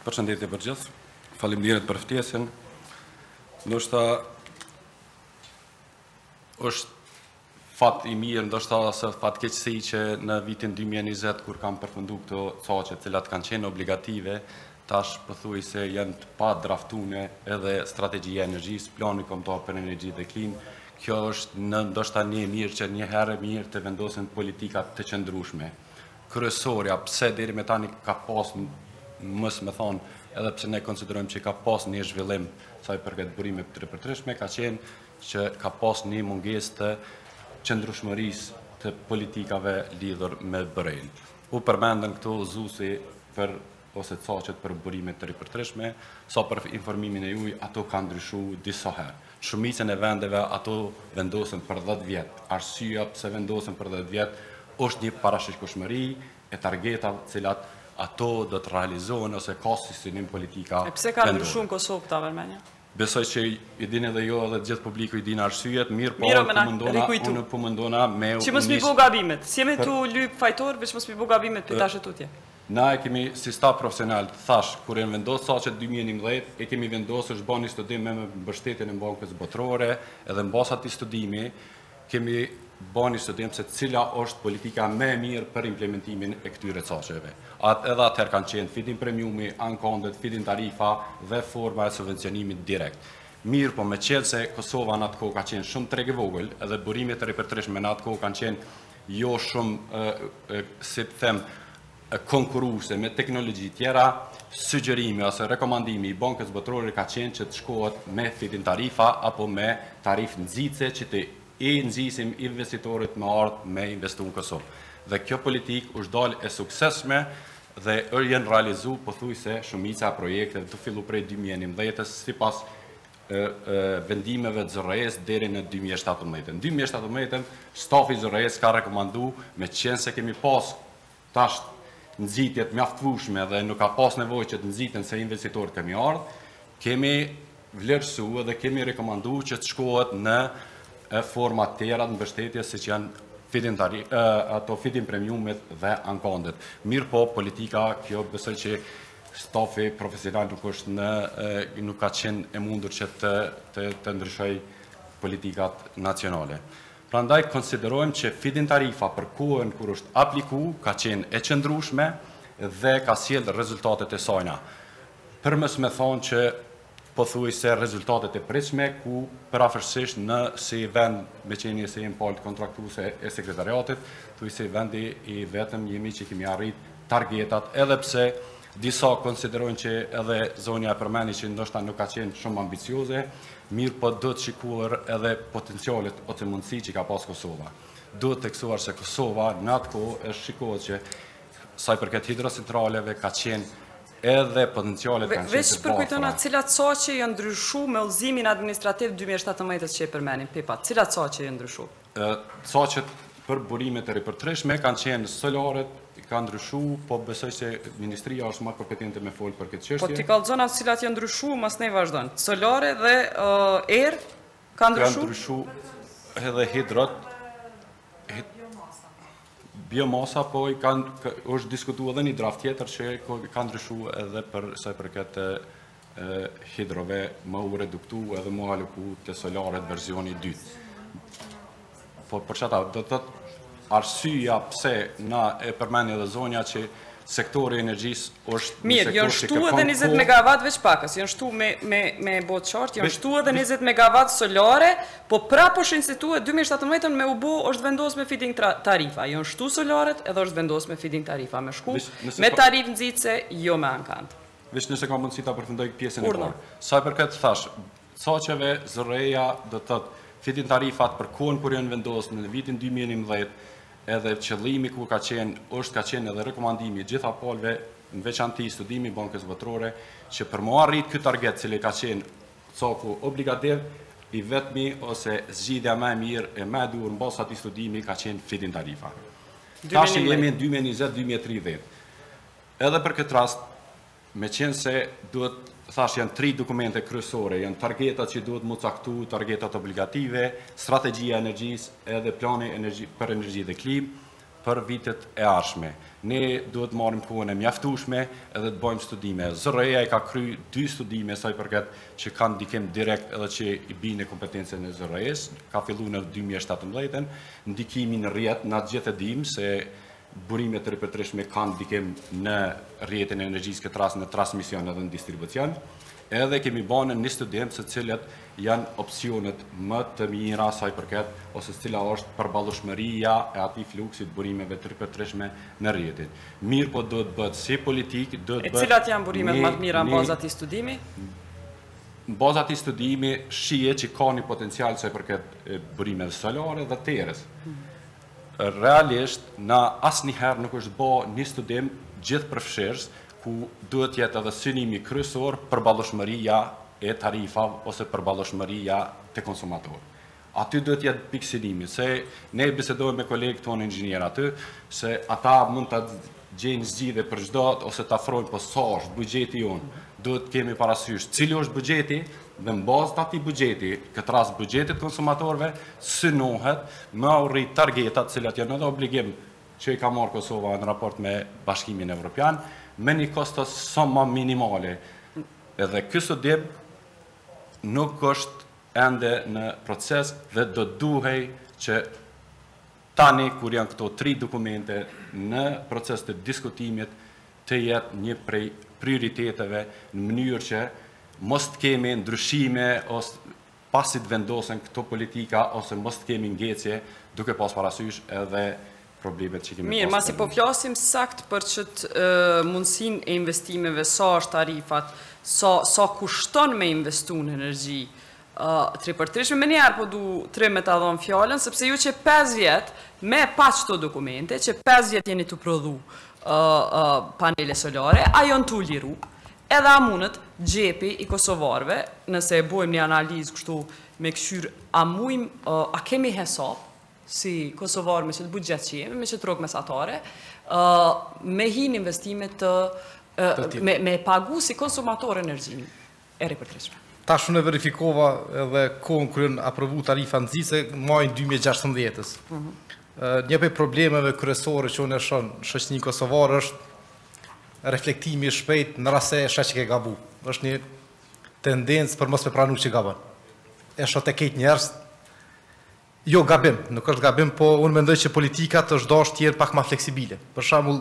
Përshëndetje për të gjithë. Faleminderit për ftesën. Ndoshta është fat i mirë, ndoshta ose fatkeqësi që në vitin 2020 kur kanë përfunduar këto caqe të cilat kanë qenë obligative, tash pothuajse janë të padraftune edhe strategjia e energjisë, plani kombëtar për energji dhe klimë, kjo është ndoshta një e mirë që një herë e mirë të vendosen politika të qëndrushme. Kryesorja, pse deri me tani ka pas mos me thonë, edhe pse ne konsiderojmë që ka pas një zhvillim sa i përket burimeve të ripërtrishme, ka qenë që ka pas një mungesë të qëndrushmërisë të politikave lidhur me BRE-në. U përmendën këto zusi për ose caqet për burime të ripërtrishme, sa për informimin e juve, ato kanë ndryshu disa herë. Shumicën e vendeve ato vendosen për 10 vjetë. Arsyja pse vendosen për 10 vjetë, është një parashikushmëri e targetave të cilat ato do të realizohen ose ka si synim politika vendore. E pse ka ndryshu në Kosovë këta vermenja? Besoj që i dini edhe ju edhe gjithë publiku i dini arsyet, mirëpo unë po mundona, po unë po mundona po me... Që mësë mi bo gabimet, s'jemi tu lypë fajtorë, veç mos m'i bo gabimet prej tash e tutje. Na e kemi si staf profesional, thash, kur janë vendos caqet dy mijë e njëmbëdhjetë, e kemi vendosur që të bahet një studim me mbështetjen e Bankës Botërore dhe mbas atij studimi kemi bërë një studim se cila është politika më e mirë për implementimin e këtyre caqeve. At, edhe atëherë kanë qenë feed-in premiumi, ankandet, feed-in tarifa dhe forma e subvencionimit direkt. Mirëpo meqenëse Kosova në atë kohë ka qenë shumë treg i vogël dhe burimet e ripërtrishme në atë kohë kanë qenë jo shumë si të them konkurruse me teknologji tjera, sugjerimi ose rekomandimi i Bankës Botërore ka qenë që të shkohet me feed-in tarifa apo me tarifë nxitëse që t'i nxisim investitorët me ardhë me investu në Kosovë. Dhe kjo politikë është dalë e suksesshme dhe janë realizu pothujse shumica e projekteve të fillu prej 2011-ës sipas vendimeve të ZRrE-së deri në 2017. Në 2017, stafi i ZRrE-së ka rekomandu meqenëse kemi pas tash nxitje të mjaftushme dhe nuk ka pas nevojë që të nxiten se investitorët kemi ardhë, kemi vlerësu dhe kemi rekomandu që të shkohet në forma tjera të mbështetjes siç janë feed-in tari, ato feed-in premiumet dhe ankandet. Mirëpo, politika kjo besoj që Stafi profesional nuk është në nuk ka qenë e mundur që të të, të ndryshojë politikat nacionale. Prandaj konsiderojmë që feed-in tarifa për kohën kur është apliku ka qenë e qëndrueshme dhe ka sjellë rezultatet e sajna. Përmes me thonë që pothuajse rezultatet e pritshme, ku përafërsisht ne si vend meqenëse jemi palë kontraktuese e sekretariatit, thuj se vendi i vetëm jemi që i kemi arrit targetat, edhe pse disa konsiderojnë që edhe zonja e përmendi që ndoshta nuk ka qenë shumë ambicioze, mirëpo duhet shikuar edhe potencialet ose mundësi që i ka pas Kosova. Duhet theksuar se Kosova në atë kohë është shikuar që sa i përket hidrocentraleve ka qenë Edhe potencialet kanë qenë të pakta. Veç përkujtona cilat caqe janë ndryshuar me udhëzimin administrativ dy mijë e shtatëmbëdhjetë që e përmendëm pak atë. Cilat caqe janë ndryshuar? Caqet për burimet e ripërtreshme kanë qenë solaret, ka ndryshu, po besoj se ministria është më kompetente me folë për këtë qështje. Po t'i kallëzon cilat janë ndryshu, masnej vazhdojmë. Solare dhe erë, ka ndryshu? Ka ndryshu edhe hidrot. Biomasa po i kanë është diskutuar edhe një draft tjetër që ka ndryshu edhe për sa i përket hidrove me u reduktu edhe me u aloku te solaret versioni i dytë. Po për çata do të thotë arsyeja pse na e përmendi edhe zonja që Sektori i energjisë është një sektor që kërkon kohë. Mirë, janë shtu edhe 20 megavat veç pakëz, janë shtu me e bo të qartë, janë shtu edhe 20 megavat solare, po prapë se prapë në 2017 me u bo është vendos me fidin tarifa, janë shtu solaret edhe është vendos me fidin tarifa, me shku me tarifë nxitëse, jo me ankand. Veç nëse ka mundësi ta përfundoj pjesën e parë. Sa i përket thashë, Caqeve ZRRE-ja do të thotë fidin tarifat për kohën kur janë vendosë në vitin 2011 edhe qëllimi ku ka qenë është ka qenë edhe rekomandimi i gjitha palëve në veçanti studimi i Bankës Botërore që për m'u arrit ky target i cili ka qenë caku obligativ i vetmi ose zgjidhja ma e mirë e ma e duhur në bazë t'atij studimi ka qenë fidin tarifa. Tash jemi në 2020-2030. Edhe për këtë rast, Meqenëse duhet thashë janë tri dokumente kryesore, janë targetat që duhet m'u caktu, targetat obligative, strategjia e energjisë edhe plani energji, për energji dhe klimë, për vitet e ardhshme. Ne duhet të marrim kohën e mjaftushme edhe të bojmë studime. ZRRE-ja i ka kry dy studime sa i përket që kanë ndikim direkt edhe që i bien në kompetencën e ZRRE-së, ka fillu në 2017, ndikimin në rrjet, na të gjithë e dimë se Burimet e ripërtëritshme kanë ndikim në rrjetin e energjisë në këtë rast në transmision edhe në distribucion. Edhe kemi bërë edhe një studim se cilat janë opsionet më të mira sa i përket ose cila është përballueshmëria e atij fluksi të burimeve të ripërtëritshme në rrjetin. Mirëpo duhet të bëhet si politikë, duhet të bëhet E cilat janë burimet më të mira në bazë atij studimi? Në bazë atij studimi shihet që ka një potencial sa i përket burimeve solare dhe të erës. Hmm. Realisht na asnjëherë nuk është bo një studim gjithëpërfshirës ku duhet të jetë edhe synimi kryesor përballushmëria e tarifave ose përballushmëria te konsumatori. Aty duhet të jetë pikësynimi, se ne bisedojmë me kolegët tonë inxhinierë aty, se ata mund ta gjejnë zgjidhje për çdo ose të ofrojnë po sa është buxheti jonë, duhet të kemi parasysh cili është buxheti dhe në bazë të atij buxheti, këtë rast buxhetit të konsumatorëve, synohet me u arrit targetat, të cilat janë edhe obligim që i ka marrë Kosova në raport me Bashkimin Evropian, me një kosto sa më minimale. Edhe ky studim nuk është ende në proces dhe do duhej që tani kur janë këto tri dokumente në proces të diskutimit të jetë një prej prioriteteve në mënyrë që mos të kemi ndryshime ose pasi të vendosen këto politika ose mos të kemi ngecje duke pas parasysh edhe problemet që kemi Mirë, masi po flasim sakt për qëtë mundësinë e investimeve, sa është tarifat, sa, sa kushton me investu në energji t'ripërtrishme. Menjëherë po du Trim me ta dhon fjalën sepse ju qe pesë vjet me pa qëto dokumente qe pesë vjet jeni tu prodhu panele solare a jon tu u liru edhe a munet xhepi i kosovarve nëse e bojm një analizë kshtu me kqyr a mujm a kemi hesap si kosovar me qët buxhet që jemi me qët rrogë mesatare me hi në investime të me e pagu si konsumator energjinë e ripërtritshme. Tash unë e verifikova edhe kohën kur janë aprovu tarifat nxitëse, majin dy mijë e gjashtëmbëdhjetës. Një prej problemeve kryesore që unë e shoh në shoqërinë kosovare është reflektimi i shpejtë në rast se e sheh që ke gabu. Është një tendencë për mos me pranu që gabon. E shoh te krejt njerëz Jo gabim, nuk është gabim, po unë mendoj që politikat është dashtë të jenë pak ma fleksibile. Për shembull,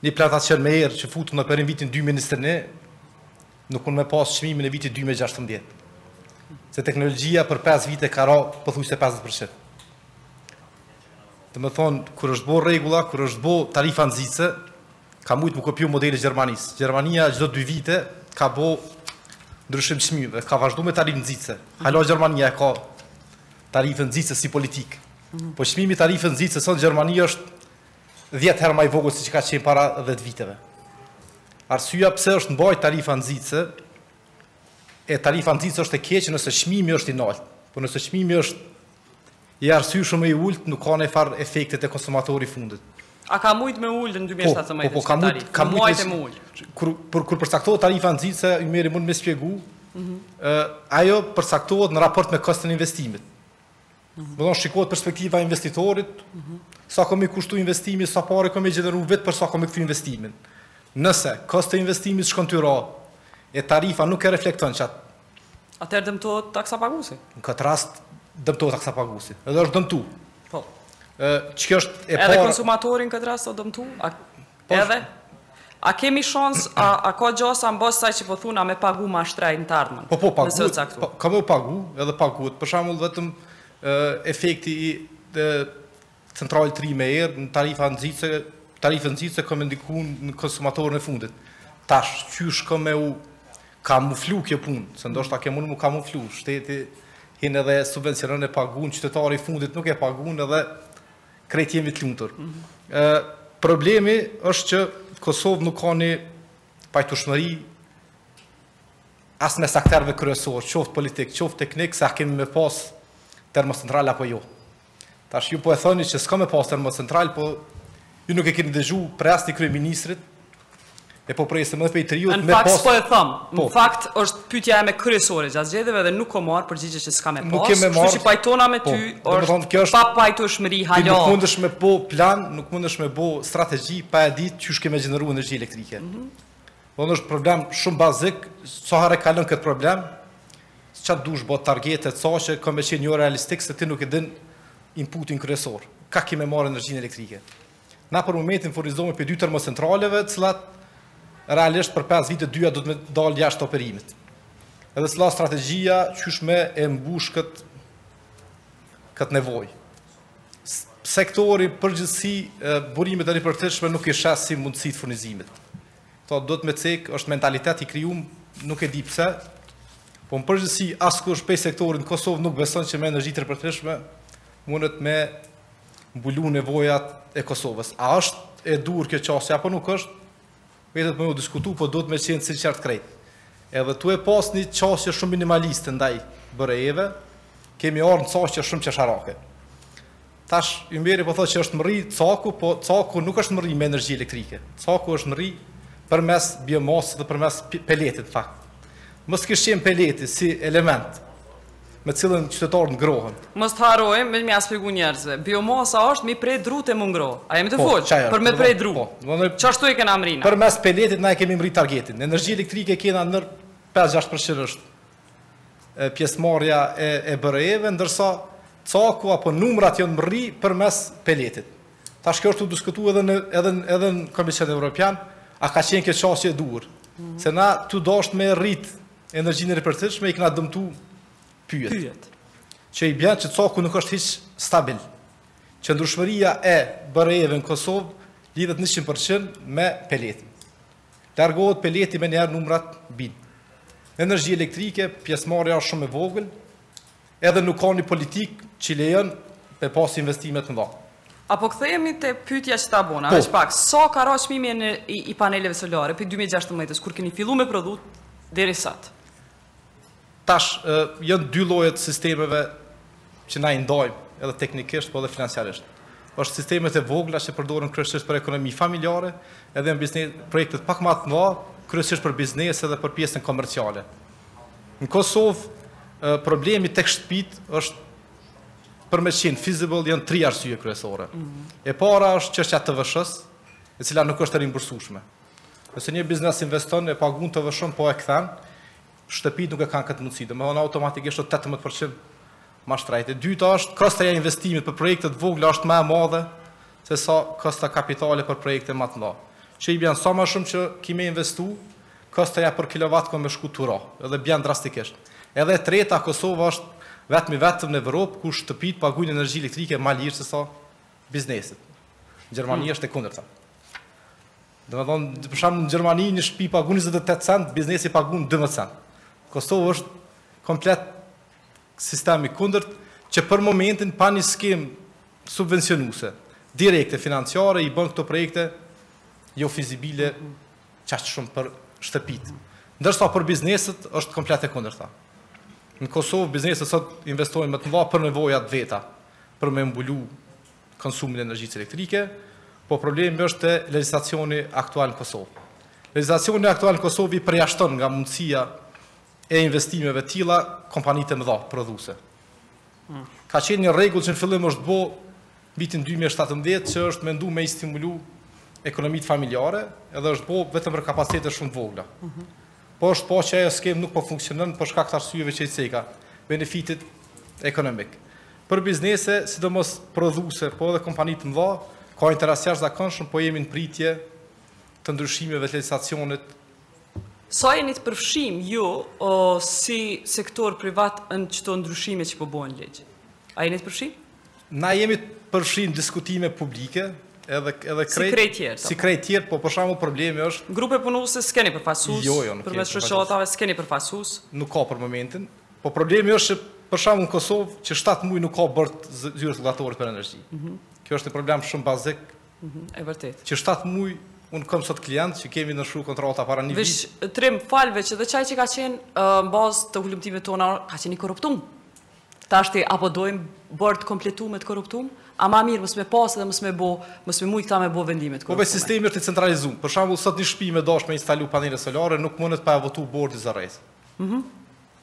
një plantacion me erë që futet në operim vitin 2021, nuk mund me pas çmimin e vitit 2016. Se teknologjia për 5 vite ka ra pothuajse 50%. Domethonë, kur është bo rregulla, kur është bo tarifa nxitëse, Ka mujt m'u kopju modeli i Gjermanisë. Gjermania çdo dy vite ka bo ndryshim çmimeve, ka vazhdu me tarifë nxitëse. Hala Gjermania e ka tarifën nxitëse si politikë. Mhm. Po çmimi i tarifës nxitëse sot n'Gjermani është 10 herë ma i vogël siç ka qenë para 10 viteve. Arsyeja pse është mbajt tarifa nxitëse e tarifa nxitëse është e keqe nëse çmimi është i naltë. Po nëse çmimi është I arsyeshëm e i ultë nuk ka nonjëfarë efekte te konsumatori i fundit. A ka mujt me u ul në dy mijë e shtatëmbëdhjetë po, po, këtë tarifë? Ka mujt me u ul. Kur për kur përcaktohet tarifa nxitëse, Ymeri mund me shpjegu, mhm. ë ajo përcaktohet në raport me koston e investimit. Mhm. Domethonë shikohet perspektiva e investitorit, mhm. sa ka me kushtu investimi, sa pare kom me gjeneru vetë për sa kom me kthy investimin. Nëse kosto e investimit shkon tu ra, e tarifa nuk e reflekton çat Atëherë dëmtohet taksapaguesi. Në këtë rast dëmtohet taksapaguesi. Edhe është dëmtu. Po. Ë, çka është e parë? Edhe konsumatori n'këtë rast u dëmtu? A po, edhe A kemi shans, a, a ka gjasa në bazë t'asaj që po thuna me pagu ma shtrejt në të ardhmen? Po, po, pagu, po, ka me pagu, edhe pagu, për shembull vetëm efekti i Centralit të ri me erë me tarifa nxitëse, tarife nxitëse ka me ndiku në konsumatorin e fundit. Tash, qysh ka me u kamuflu kjo punë, se ndoshta ka me mujt m'u kamuflu, shteti hin edhe subvencionon e pagun, qytetari i fundit nuk e pagun edhe krejt jemi të lumtur. Mhm. Problemi është që n'Kosovë nuk ka një pajtushmëri as mes akterëve kryesorë, qoftë politikë, qoftë teknikë, se a kemi me pasë termocentral apo jo. Tash ju po e thoni që s'ka me pas termocentral, po ju nuk e keni dëgju prej asnjë kryeministri, e po presim edhe prej të riut me pas... Në fakt s'po e them, po. në fakt është pytja ma kryesore gjatë zgjedhjeve dhe nuk kom marrë përgjigje që s'ka me pas, nuk kemi marrë, që pajtona me ty. Po është, është papajtueshmëri hala. Nuk mundesh me bo plan, nuk mundesh me bo strategji pa e ditë qysh ke me gjeneru energji elektrike. Mm -hmm. Dhe është problem shumë bazik, sa s'e kalon këtë problem, Çka dush me bo targete caqe ka me qenë jo realistik se ti nuk e din inputin kryesor. Ka ki me marrë energjinë elektrike. Na për momentin furnizohemi prej dy termocentraleve, të cilat realisht për 5 vite dyja duhet me dalë jashtë operimit. Edhe cila është strategjia qysh me e mbush këtë këtë nevojë. Sektori n'përgjithësi burimet e ripërtishme nuk i sheh si mundësi të furnizimit. Kjo duhet me cek, është mentalitet i krijum, nuk e di pse, po në përgjithësi askush prej sektorit në Kosovë nuk beson që me energji të ripërtërishme mundet me mbulu nevojat e Kosovës. A është e duhun kjo qasje apo nuk është? Mbetet për me u diskutu, po duhet me qenë të sinqert krejt. Edhe tu e pas një qasje shumë minimaliste ndaj BRE-ve, kemi ardh në caqe shumë qesharake. Tash Ymeri po thotë që është mri caku, po caku nuk është mri me energji elektrike. Caku është mri përmes biomasës dhe përmes peletit n'fakt. Mos kish qenë peleti si element me të cilën qytetarët ngrohen. Mos të harrojmë, mirë me ja shpjegu njerëzve. Biomasa është mi prej druve m'u ngro. A jemi tu fol? Po, prej druve. Po, Qashtu e kena mrina. Përmes peletit na e kemi mri targetin. Energji elektrike kena nër 5-6% është pjesëmarrja e e BRE-ve, ndërsa caku apo numrat janë mrri përmes peletit. Tash kjo është u diskutu edhe në edhe edhe në Komisionin Evropian, a ka qenë kjo qasje e duhur? Mm. Se na tu dashtë me rrit energjinë e ripërtitshme i kena dëmtu pyjet. Pyjet. Që i bjen që caku nuk është hiç stabil. Që ndryshmëria e BRE-ve në Kosovë lidhet 100% me peletin. Largohet peleti menjëherë numrat bijnë. Energji elektrike, pjesëmarrja është shumë e vogël, edhe nuk ka një politik që lejon me pas investime t'mëdha. A po kthehemi te pyetja që ta bona, veç pak, sa ka ra çmimi i paneleve solare prej dy mijë e gjashtëmbëdhjetë-s, kur keni fillu me prodhu deri sot? Tash janë dy lloje të sistemeve që na i ndajmë, edhe teknikisht po edhe financiarisht. Është sisteme t' e vogla që përdoren kryesisht për ekonomi familjare, edhe janë biznes, projektet pak më të mëdha, kryesisht për biznese dhe për pjesën komerciale. Në Kosovë problemi tek shtëpitë është për me qenë feasible janë tri arsye kryesore. E para është çështja e TVSH-së, e cila nuk është e rimbursueshme. Nëse një biznes investon e pagun TVSH-në, po e kthen, Shtëpitë nuk e kanë këtë mundësi, domethënë automatikisht është tetëmbëdhjetë për qind më shtrejtë. E dyta është, kostoja e investimit për projekte të vogla është më e madhe se sa kosto kapitale për projekte më të mëdha. Që i bjen sa më shumë që ki me investu, kostoja për kilovat ka me shku tu ra, edhe bjen drastikisht. Edhe e treta, Kosova është vendi i vetëm në Evropë ku shtëpitë paguajnë energji elektrike më lirë se sa bizneset. Gjermania është e kundërta. Domethënë, për shembull në Gjermani një shpi pagun 28 cent, biznesi pagun 12 cent. Kosovë është komplet sistemi kundërt, që për momentin pa një skemë subvencionuse, direkte, financiare, i bënë këto projekte jo fizibile qaq shumë për shtëpit. Ndërsa për bizneset është komplet e kundërta. Në Kosovë, bizneset sot investojnë munden me ba për nevojat veta, për me mbulu konsumin e energjisë elektrike, por problemi është te legjislacioni aktual në Kosovë. Legjislacioni aktual në Kosovë i përjashton nga mundësia e investimeve të tilla kompanitë e mëdha prodhuese. Hmm. Ka qenë një rregull që në fillim është bo vitin 2017 që është mendu me i stimulu ekonomitë familjare edhe është bo vetëm për kapacitete shumë të vogla. Mhm. Po është pa që ajo skemë nuk po funksionon për shkak të arsyeve që i ceka, benefitit ekonomik. Për biznese, sidomos prodhuese, por edhe kompani të mëdha, ka interes të jashtëzakonshëm, po jemi në pritje të ndryshimeve të legjislacionit. Sa jeni të përfshirë ju si sektor privat në këto ndryshime që po bëhen në ligj? A jeni të përfshirë? Na jemi të përfshirë n'diskutime publike, edhe edhe krejt si krejt tjerë si krejt tjerë po për shembull problemi është grupe punuese s'keni përfaqësues jo, jo, përmes shoqatave s'keni përfaqësues nuk ka për momentin Po problemi është që për shembull në Kosovë që 7 muaj nuk ka bord zyra e rregullatorit për energji. Mhm. Kjo është një problem shumë bazik. Mhm, e vërtetë. Që 7 muaj unë kam sot klient që kemi nënshkru kontrata para një vit. Veç Trim falëm edhe qaj që ka qenë në bazë të hulumtimeve tona ka qenë i korruptum. Tash a po dojmë bord të kompletu me të korruptum, a ma mirë mos me pasë dhe mos me bo, mos me mujtë këta me bo vendimet. Po se sistemi është i centralizum, për shembull sot një shpi me dashtë me instalu panele solare nuk mundet pa e votu bordi i ZRRE-së. Mhm.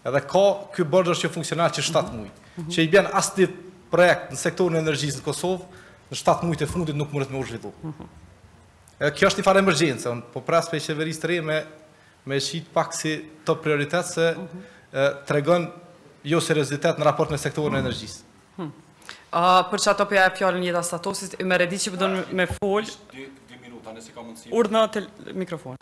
Edhe ka ky bord s'është funksional që 7 mhm. muaj, mhm. që i bjen asnjë projekt në sektorin e energjisë në Kosovë, në 7 muaj të fundit nuk mundet me u zhvillu. Mhm. Edhe kjo është një farë emergjence, unë po pres prej qeverisë të re me e qitë pak si top prioritet se tregon joseriozitet në raport me sektorin e energjisë. Po që ta përcjell fjalën edhe statosit, m'u dok që po don me folë... Dy minuta, nëse ka mundësi... Urdhno mikrofon.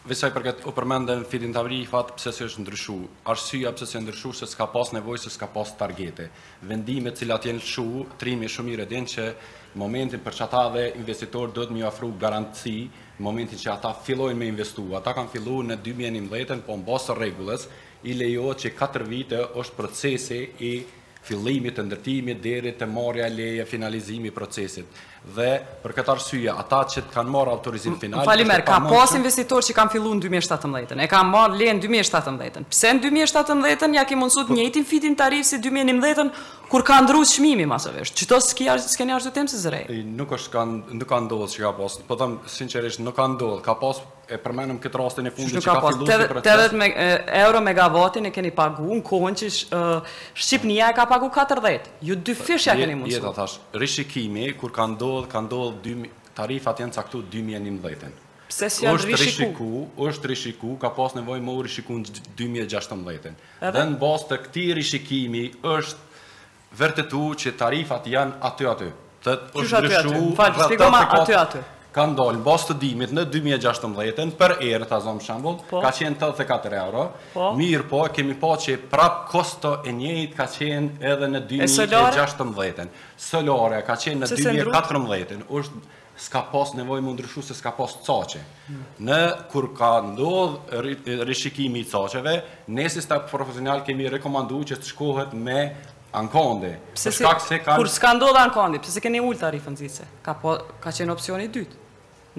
Veç sa i përket u përmend edhe feed-in tarifat pse s'është ndryshu. Arsyeja pse s'e ndryshu se s'ka pas nevojë se s'ka pas targete. Vendimet të cilat janë lshu, Trimi shumë mirë e din që momentin për qata dhe investitorët duhet me ju afru garanci momentin që ata fillojnë me investu. Ata kanë fillu në dy mijë e njëmbëdhjetë po në bazë rregullës i lejohet që katër vite është procesi i fillimit të ndërtimit deri te marrja e lejes finalizimi i procesit dhe për këtë arsye ata që kanë marrë autorizim final Më fal Ymer, ka pas investitor që kanë filluar në dy mijë e shtatëmbëdhjetë, e kanë marrë lejen dy mijë e shtatëmbëdhjetë, pse në dy mijë e shtatëmbëdhjetë ja ke mundësuar të po- njëjtin feed-in tarifë si dy mijë e njëmbëdhjetë kur ka ndrruar çmimi masovisht. Qito s'ki s'keni arsyetim si ZRRE. Nuk është kanë nuk ka ndodhur që ka pas. Po them sinqerisht nuk ka ndodhur, ka pas E përmenëm këtë rastin e fundit që ka filluar si proces. 80 euro megavatin e keni pagu në kohën që Shqipnia e ka pagu 40. Ju dy fish ja keni mundësu. Jo ta thashë, rishikimi kur ka ndodh, ka ndodh tarifat janë caktu 2011. Pse s'janë rishiku? Është rishiku, është rishiku, ka pas nevojë me u rishiku në 2016. Dhe në bazë të këtij rishikimi është vërtetu që tarifat janë aty aty. Thotë është ndryshu tarifat ka ndodh në bazë të studimit në dy mijë e gjashtëmbëdhjetë për erë ta zëmë shembull po. ka qenë tetëdhjetë e katër euro po. mirëpo kemi pa që prap kosto e njëjtë ka qenë edhe në dy mijë e gjashtëmbëdhjetë solare ka qenë në dy mijë e katërmbëdhjetë është S'ka pas nevojë me ndryshu se s'ka pas caqe. Ne kur ka ndodh rishikimi i caqeve, ne si staf profesional kemi rekomandu që të shkohet me ankande. Kur s'ka ndodh ankande, pse s'e keni ulë tarifën zise? Ka qenë opsion i dytë.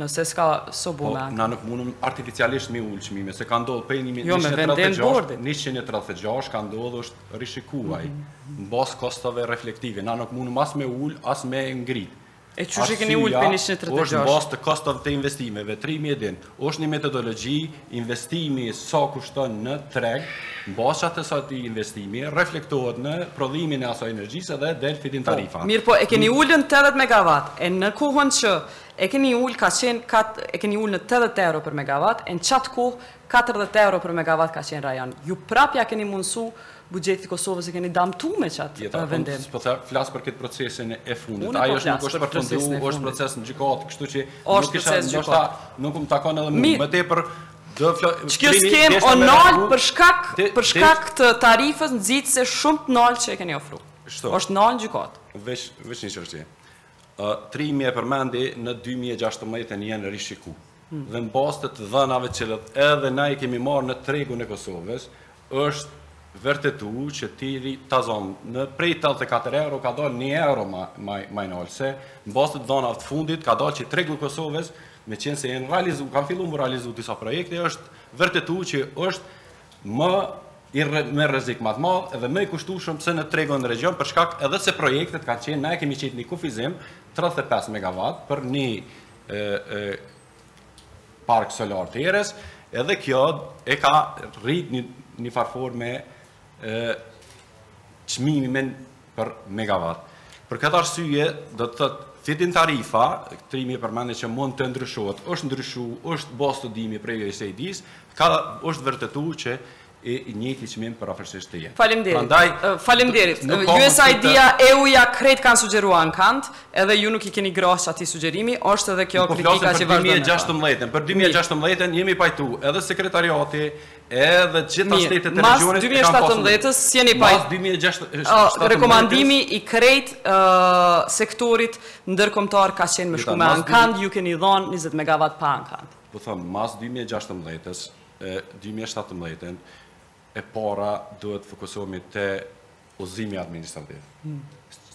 Nëse s'ka, s'u bo po, me ankande. Na nuk mundem artificialisht m'i ulë çmimet, se ka ndodh prej 136, jo, ka ndodh është rishiku, mhm. në bazë kostove reflektive. Na nuk mundem as me ulë, as me ngritë. E qysh e keni ulë për 136? është në bazë të kostove të investimeve, Trimi e din, është një metodologji, investimi sa kushton në treg, në bazë të qatij investimi, reflektohet në prodhimin e asaj energjisë dhe del feed-in po, tarifa. Po, mirëpo, e keni ulë në 80 megawatt, e në kohën që e keni ulë ka qenë, e keni ulë në 80 euro për megawatt, e në qatë kohë Katërdhjetë euro për megavat ka qenë në rajon. Ju prapë ia keni mundësu buxhetit të Kosovës e keni damtu me qatë vendim. Jeta, unë s'po flas për këtë procesin e fundit. Ai është nuk është përfundu, është proces në gjykatë, kështu që nuk isha ndoshta nuk më takon edhe mua më tepër të flas. Qikjo skemë u nal për shkak për shkak të tarifës nxitëse shumë të naltë që e keni ofru. Është nalë në gjykatë. Veç veç një çështje. Trimi e përmendi në dy mijë e gjashtëmbëdhjetë janë rishiku. Hmm. Dhe në bazë të të dhënave që edhe na i kemi marrë në tregun e Kosovës, është vërtetu që te era ta zomë prej 84 euro ka dalë 1 euro më ma i naltë se në bazë të dhënave të fundit ka dalë që tregu i Kosovës meqenëse janë realizu, kanë fillu m'u realizu disa projekte, është vërtetu që është më i me rrezik më të madh dhe më i kushtueshëm se në tregun në regjion për shkak edhe se projektet kanë qenë na e kemi qitë një kufizim 35 megawatt për një park solar të erës edhe kjo e ka rrit një, njëfarë forme e, çmimin me për megavat. Për këtë arsye, do të thotë feed-in tarifa, Trimi e përmendi që mund të ndryshohet, është ndryshu, është bo studimi prej USAID-s, ka është vërtetu që i njëjti çmim përafërsisht të jetë. Falemderit. Falemderit. USAID-a, EU-ja, krejt kanë sugjeru ankand, edhe ju nuk i keni grahë qatij sugjerimi, është edhe kjo po kritika që vazhdojnë. Për 2016, për 2016 jemi pajtu edhe sekretariati, Edhe të gjitha shtetet e regjionit e kanë pasur. Mas 2017-ës s'jeni pajtu. Mas 2017-ës. Rekomandimi i krejt sektorit ndërkombëtar ka qenë me shku me ankand, ju keni dhënë 20 megawatt pa ankand. Po them, mas 2016-ës, 2017-ën e para duhet të fokusohemi te udhëzimi administrativ. Hmm.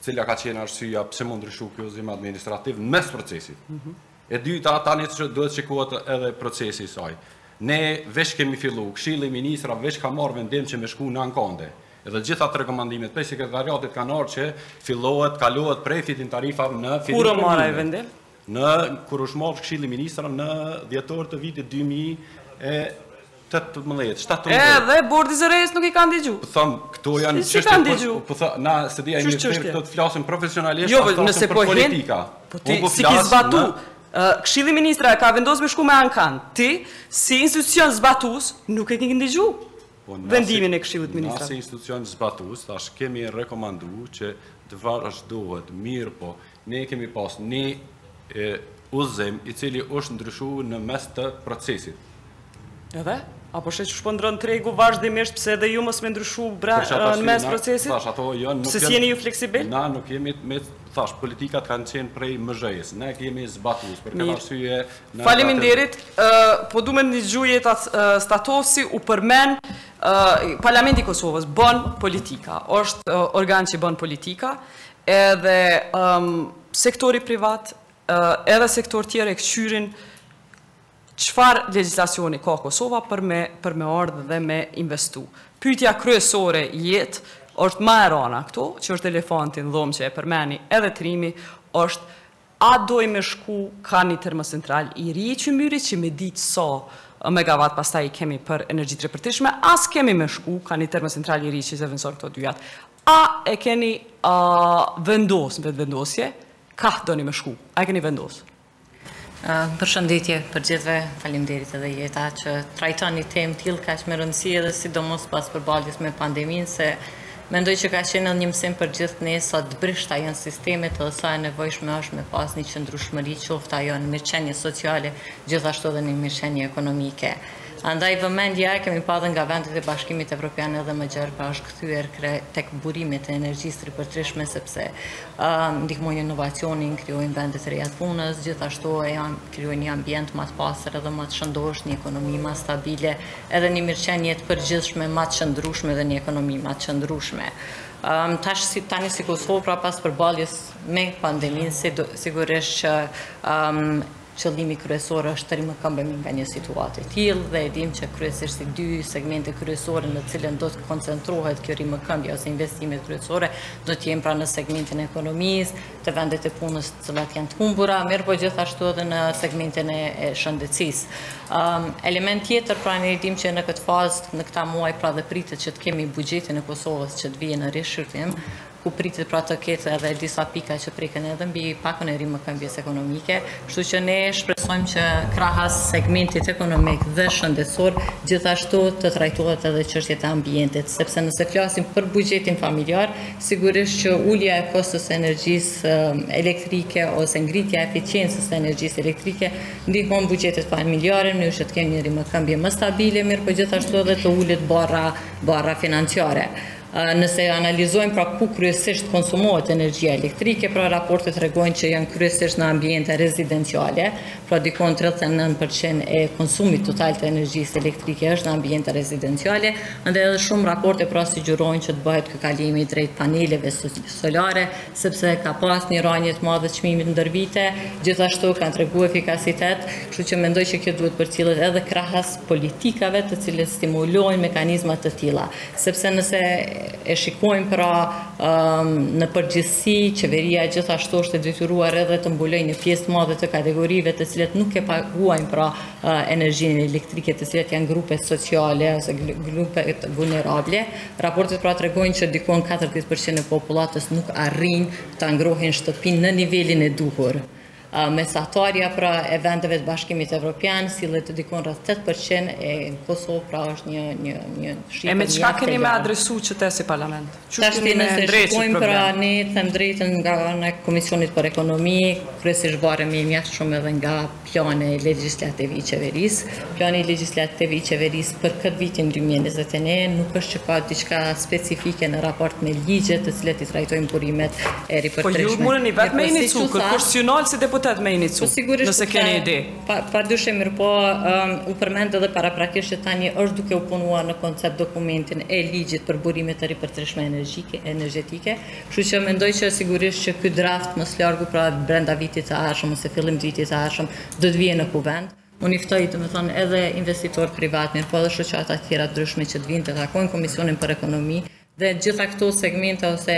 Cila ka qenë arsyeja pse u ndryshu ky udhëzim administrativ mes procesit? Mhm. E dyta, tani që duhet shikohet edhe procesi i saj. Ne veç kemi fillu, Këshilli i Ministrave veç ka marrë vendim që me shku në ankande. Edhe gjitha rekomandimet prej sekretariatit kanë ardhë që fillohet, kalohet prej feed-in tarifa në feed-in premium. Kur u marrë ai vendim? Në kur është marrë Këshilli i Ministrave në dhjetor të vitit 2000 e tetëmbëdhjetë, shtatëmbëdhjetë. Edhe Bordi i ZRRE-së nuk i ka ndigju. Po thom, këto janë çështje. S'i ka ndigju? Po thom, unë s'e di a më thirre këtu të flasim profesionalisht, jo, po nëse po politika. Po ti s'i ke zbatu? Këshilli i Ministrave ka vendosur me shku me ankand. Ti si institucion zbatus nuk e ke ndigju. Po, vendimin e Këshillit të Ministrave. Ne si institucion zbatus, tash kemi rekomandu që të vazhdohet mirëpo Ne kemi pas ni udhëzim i cili është ndryshu në mes të procesit. Edhe? Apo sheh që shpërndërron tregu vazhdimisht pse edhe ju mos me ndryshu në mes procesit? Thash, ato jo nuk jemi... jeni ju fleksibil? Na nuk jemi me... Thash, politikat kanë qenë prej MZHE-së. Ne jemi zbatus, për këtë arsye... Faleminderit, po du me ndëgju Jeta tash se u përmen Parlamenti i Kosovës bën politika, është organ që bën politika, Edhe sektori privat, edhe sektorë tjerë e kqyrin çfarë legjislacioni ka Kosova për me për me ardhë dhe me investu. Pyetja kryesore Jeta, është ma e rana këtu, që është elefanti në dhomë që e përmendi edhe Trimi, është a dojë me shku kah një termocentral i ri i qymyrit që me ditë sa megavat pastaj i kemi për energji të ripërtrishme, a s'kemi me shku kah një termocentral i ri që i zëvendëson këto dyjat. A e keni vendosë Vetëvendosje kah doni me shku? A e keni vendosë? Përshëndetje për të gjithëve, faleminderit edhe Jeta që trajton një temë të tillë kaq me rëndësi edhe sidomos pas përballjes me pandeminë se mendoj që ka qenë edhe një mësim për gjithë ne sa të brishta janë sistemet dhe sa e nevojshme është me pas një qëndrueshmëri qoftë ajo në mirëqenie sociale, gjithashtu edhe në mirëqenie ekonomike. Andaj vëmendja e kemi pa dhe nga vendet e Bashkimit Evropian edhe më gjerë, pra është kthyer krejt tek burimet e energjisë të ripërtrishme sepse ë ndihmojnë inovacionin, krijojnë vende të reja të punës, gjithashtu e na krijojnë një ambient më të pastër edhe më të shëndoshë, një ekonomi më stabile, edhe një mirëqenie të përgjithshme më të qëndrueshme dhe një ekonomi më të qëndrueshme. Ëm tash si tani si Kosovë pra pas përballjes me pandeminë, sigurisht që ëm Qëllimi kryesor është të rimëkëmbemi nga një situatë e tillë dhe e dimë që kryesisht si dy segmente kryesore në të cilën do të koncentrohet kjo rimëkëmbje ose investimet kryesore do të jenë pra në segmentin e ekonomisë, te vendet e punës të cilat janë të humbura, mirëpo gjithashtu edhe në segmentin e, e shëndetësisë. Um, element tjetër pra ne dimë që në këtë fazë në këta muaj pra dhe pritet që të kemi buxhetin e Kosovës që të vijë në rishqyrtim, ku pritet pra të ketë edhe disa pika që preken edhe mbi pakon e rimëkëmbjes ekonomike, kështu që ne shpresojmë që krahas segmentit ekonomik dhe shëndetësor, gjithashtu të trajtohet edhe çështjet e ambientit, sepse nëse flasim për buxhetin familjar, sigurisht që ulja e kostos së energjisë elektrike ose ngritja e eficiencës së energjisë elektrike ndihmon buxhetet familjare në mënyrë që të kemë një rimëkëmbje më stabile, mirëpo gjithashtu edhe të ulet barra barra financiare. Nëse analizojmë pra ku kryesisht konsumohet energjia elektrike, pra raportet tregojnë që janë kryesisht në ambiente rezidenciale, pra dikon 39% e konsumit total të energjisë elektrike është në ambiente rezidenciale, dhe edhe shumë raporte pra sugjerojnë që të bëhet ky kalimi drejt paneleve solare, sepse ka pas një ranje të madhe çmimit ndër vite, gjithashtu kanë tregu efikasitet, kështu që mendoj që kjo duhet përcillet edhe krahas politikave të cilat stimulojnë mekanizma të tilla. Sepse nëse e shikojmë pra në përgjithësi, qeveria gjithashtu është e detyruar edhe të mbulojë një pjesë të madhe të kategorive të cilat nuk e paguajnë pra energjinë elektrike, të cilat janë grupe sociale ose grupe vulnerable. Raportet pra tregojnë që dikon 40% e popullatës nuk arrijnë ta ngrohin shtëpinë në nivelin e duhur. Mesatarja pra e vendeve të bashkimit evropian, sillet te dikon rreth 8% e në Kosovë pra është një një një shifër e me çka keni me adresu që ti si parlament? Tashti nëse shikojmë pra me thënë të drejtën nga ana e Komisionit për Ekonomi, kryesisht varemi mjaft shumë edhe nga plani legjislativ i qeverisë, Plani legjislativ i qeverisë për këtë vitin dy mijë e njëzet e një nuk është që ka diçka specifike në raport me ligjet të cilat i trajtojnë burimet e ripërtërishme. Po ju mundeni vetë me inicu, kërë konstitucional si deputet me inicu, po nëse keni ide. Pa, pa dyshim mirëpo, um, u përmend edhe paraprakisht që tani është duke u punuar në koncept dokumentin e ligjit për burimet e ripërtërishme energjike, energetike, kështu që mendoj që sigurisht që ky draft më së largu pra brenda vitit të ardhshëm ose fillim vitit të ardhshëm do të vijë në kuvend. Unë i ftoj, domethënë, edhe investitorët privatë, mirëpo edhe shoqata të tjera të ndryshme që të vijnë të takojnë Komisionin për Ekonomi dhe të gjitha këto segmente ose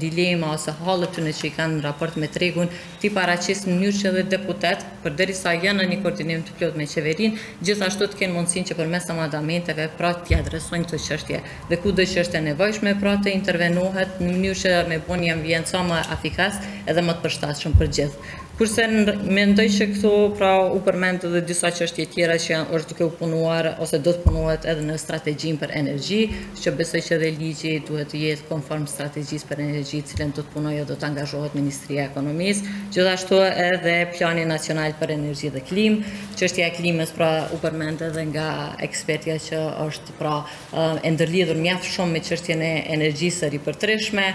dilema ose hallet e tyne që i kanë në raport me tregun, t'i paraqesin në mënyrë që edhe deputetët, përderisa janë në një koordinim të plotë me qeverinë, gjithashtu të kenë mundësinë që përmes amandamenteve, pra t'i adresojnë këto çështje. Dhe kudo që është e nevojshme, pra të intervenohet në mënyrë që me bo një ambient sa më efikas edhe më të përshtatshëm për gjithë. Kurse mendoj që këtu pra u përmend edhe disa çështje tjera që janë është duke u punuar ose do të punohet edhe në strategjinë për energji, që besoj që edhe ligji duhet të jetë konform strategjisë për energji, të cilën do të punojë dhe do të angazhohet Ministria e Ekonomisë, gjithashtu edhe Plani Nacional për Energji dhe Klimë, çështja e klimës pra u përmend edhe nga ekspertja që është pra e ndërlidhur mjaft shumë me çështjen e energjisë së ripërtërishme.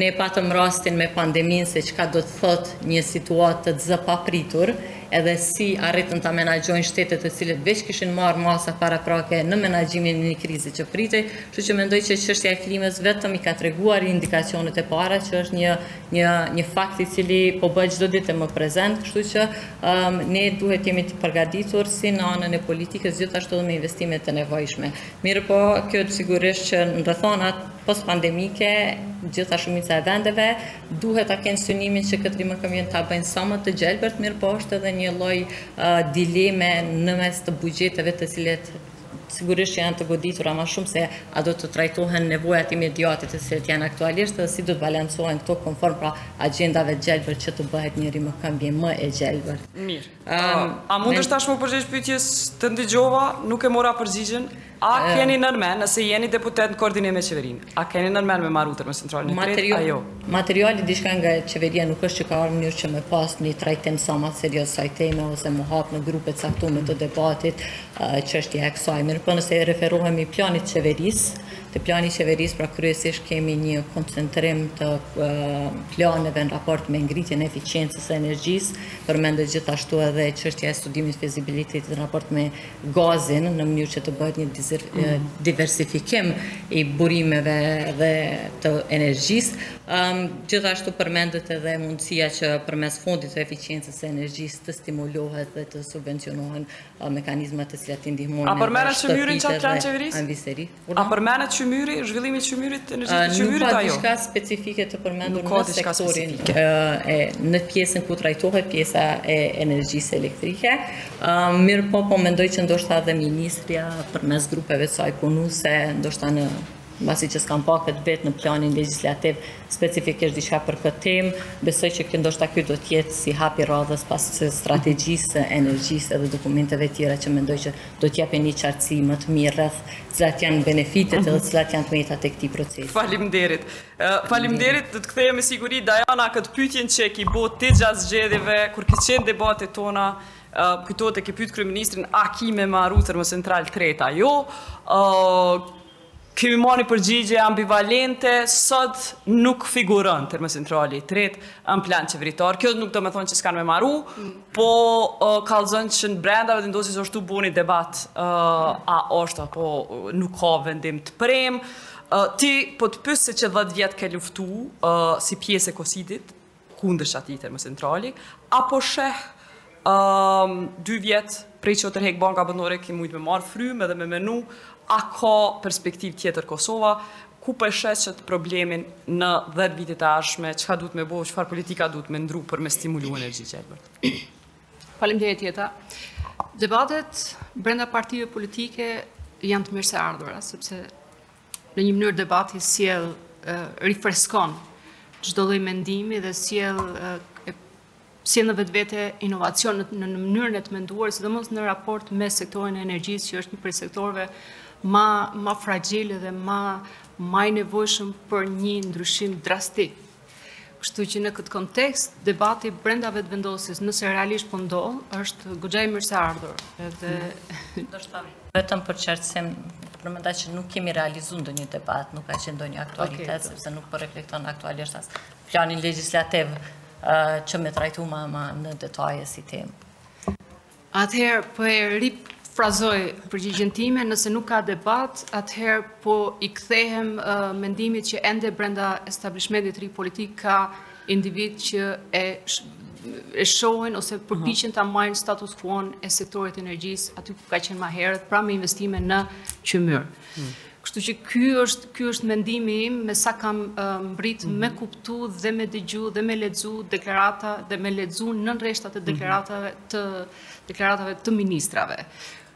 Ne patëm rastin me pandeminë se çka do të thotë një situatë të zë papritur, edhe si arritën ta menaxhojnë shtetet të cilat veç kishin marrë masa paraprake në menaxhimin e një krize që pritej, kështu që mendoj që çështja e klimës vetëm i ka treguar indikacionet e para që është një një një fakt i cili po bëhet çdo ditë e më prezent, kështu që Ne duhet të jemi të përgatitur si në anën e politikës, gjithashtu edhe me investime të nevojshme. Mirëpo, kjo sigurisht që në rrethanat post-pandemike, gjithë shumica e vendeve, duhet ta kenë synimin që këtë rimëkëmbje ta bëjnë sa më të gjelbërt, mirëpo është edhe një lloj dileme në mes të buxheteve të cilat Sigurisht që janë të goditura ma shumë se a do të trajtohen nevojat imediate të cilat janë aktualisht dhe si do të balancohen këto konform pra agjendave të gjelbra që të bëhet një rimëkëmbje më e gjelbër. Mirë. A mundesh tash me u përgjegjë pytjes, të ndigjova, nuk e mora përgjigjen, a keni ndërmend, nëse jeni deputet në koordinim me qeverinë, a keni ndërmend me maru termocentralin e tretë, a jo? Material diçka nga qeveria nuk është që ka ardhë në mënyrë që me pas një trajtim sa ma serios trajtime ose m'u hapë në grupe të caktume të debatit, çështja e kësaj. Mirëpo nëse i referohemi planit të qeverisë, te plani i qeverisë pra kryesisht kemi një koncentrim të planeve në raport me ngritjen e efiçiencës së energjisë, përmendet gjithashtu edhe çështja e studimit fizibilitetit në raport me gazin në mënyrë që të bëhet një mm. diversifikim i burimeve dhe të energjisë. Gjithashtu përmendet edhe mundësia që përmes fondit të efiçiencës së energjisë të stimulohen dhe të subvencionohen mekanizmat të cilat ndihmojnë. A përmendet qymyri në qat plan të qeverisë? A përmendet qymyri, zhvillimi i qymyrit, energjisë të qymyrit a jo? Nuk ka diçka specifike të përmendur në sektorin në pjesën ku trajtohet pjesa e energjisë elektrike. Mirëpo po mendoj që ndoshta edhe ministria përmes grupeve të saj punuse, ndoshta në Mbasi që s'kam pa këtë vit në planin legjislativ specifikisht diçka për këtë temë, besoj që ndoshta ky do të jetë si hapi i radhës pas strategjisë së energjisë edhe dokumenteve tjera që mendoj që do të japin një qartësi më të mirë rreth cilat janë benefitet edhe cilat janë të metat e këtij procesi. Faleminderit. Faleminderit, do të kthehem me siguri Dajana këtë pyetjen që e ke bo ti gjatë zgjedhjeve kur ke qenë n'debatet tona, të kujtohet e ke pyet kryeministrin a ki me maru termocentral të tretë a jo Kemi marrë një përgjigje ambivalente, sot nuk figuron Termocentrali i tretë në plan qeveritar. Kjo nuk do me thonë që s'kanë me maru, po kallzon që brenda Vetëvendosjes është tu bo një debat a është apo nuk ka vendim të premë. Ti po të pys se qe dhetë vjet ke luftu si pjesë e Kosidit, kundër atij termocentrali, a po sheh, dy vjet prej që o tërhek Banka Botnore ki mujtë me marrë frymë edhe me menu, a ka perspektivë tjetër Kosova, ku po e sheh ti problemin në 10 vitet e ardhshme, çka duhet me bo, çfarë politika duhet me ndru për me stimulu energji të gjelbër? Faleminderit Jeta. Debatet brenda partive politike janë të mirëseardhura, sepse Në një mënyrë debati sjell rifreskon çdo lloj mendimi dhe sjell sjell në vetvete inovacion në, në mënyrën e të menduar, sidomos në raport me sektorin e energjisë, që është një prej sektorëve ma, ma fragjil dhe ma, ma i nevojshëm për një ndryshim drastik Kështu që në këtë kontekst, debati brenda Vetëvendosjes, nëse realisht po ndodh, është goxha i mirëseardhur. Edhe do të vetëm për qartësim, për mendoj që nuk kemi realizu ndonjë debat, nuk ka qenë ndonjë aktualitet sepse nuk po reflekton aktualisht as planin legjislativ që me trajtu ma në detaje si temë. Atëherë po e rifrazoj përgjigjen time, nëse nuk ka debat, atëherë po i kthehem mendimit që ende brenda establishmentit të ri politik ka individ që e e shohin ose përpiqen ta majnë status quon e sektorit të energjisë aty ku ka qenë ma herët, pra me investime në qymyr. Kështu që ky është ky është mendimi im me sa kam mbrit mhm. me kuptu dhe me dëgju dhe me lexu deklarata dhe me lexu nën rreshtat e mhm. deklaratave të deklaratave të ministrave.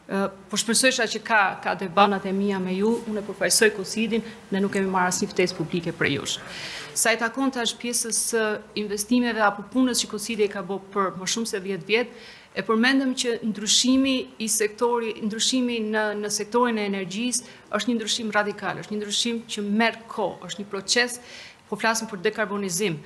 Po shpresojsha që ka ka debat. Na e kemi me ju, unë e përfaqësoj KOSID-in, ne nuk kemi marrë asnjë ftesë publike prej jush. Sa i takon tash pjesës së investimeve apo punës që KOSID-i e ka bo për më shumë se 10 vjet, E përmendëm që ndryshimi i sektori, ndryshimi në në sektorin e energjisë është një ndryshim radikal, është një ndryshim që merr kohë, është një proces, po flasim për dekarbonizim.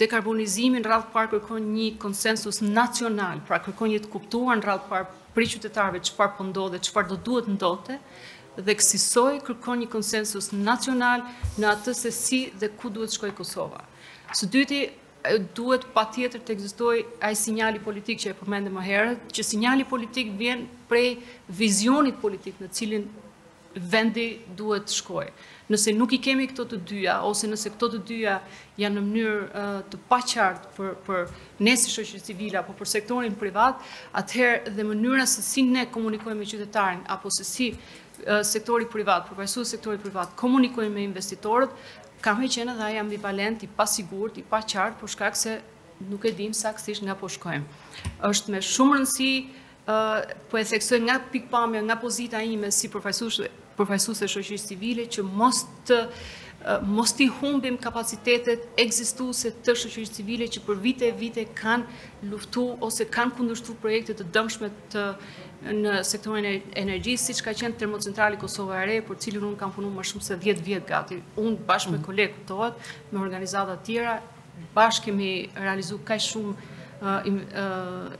Dekarbonizimi n'radhë parë kërkon një konsensus nacional, pra kërkon një të kuptuar në radhë parë prej qytetarëve çfarë po ndodhe, çfarë do duhet ndodhte, dhe kësisoj kërkon një konsensus nacional në atë se si dhe ku duhet shkoj Kosova. Së dyti, duhet patjetër të ekzistojë ai sinjali politik që e përmende më herët, që sinjali politik vjen prej vizionit politik në cilin vendi duhet të shkojë. Nëse nuk i kemi këto të dyja, ose nëse këto të dyja janë në mënyrë të paqartë për, për ne si shoqëri civile apo për sektorin privat, atëherë dhe mënyra se si ne komunikojmë me qytetarin apo se si sektori privat, përfaqësues sektori privat komunikojnë me investitorët, Ka me qenë edhe ai ambivalent, i pasigurt, i paqartë për shkak se nuk e dimë saktësisht nga po shkojmë. Është me shumë rëndësi po e theksoj nga pikpamja, nga pozita ime si përfaqësues përfaqësuese e shoqërisë civile që mos të mos t'i humbim kapacitetet ekzistuese të shoqërisë civile që për vite e vite kanë luftu ose kanë kundërshtu projekte të dëmshme të në sektorin e energjisë, siç ka qenë termocentrali Kosova e Re, për të cilin unë kam punu ma shumë se 10 vjet gati. Unë bashkë me mm. kolegë kuptohet, me organizatat tjera, bashkë kemi realizu kaq shumë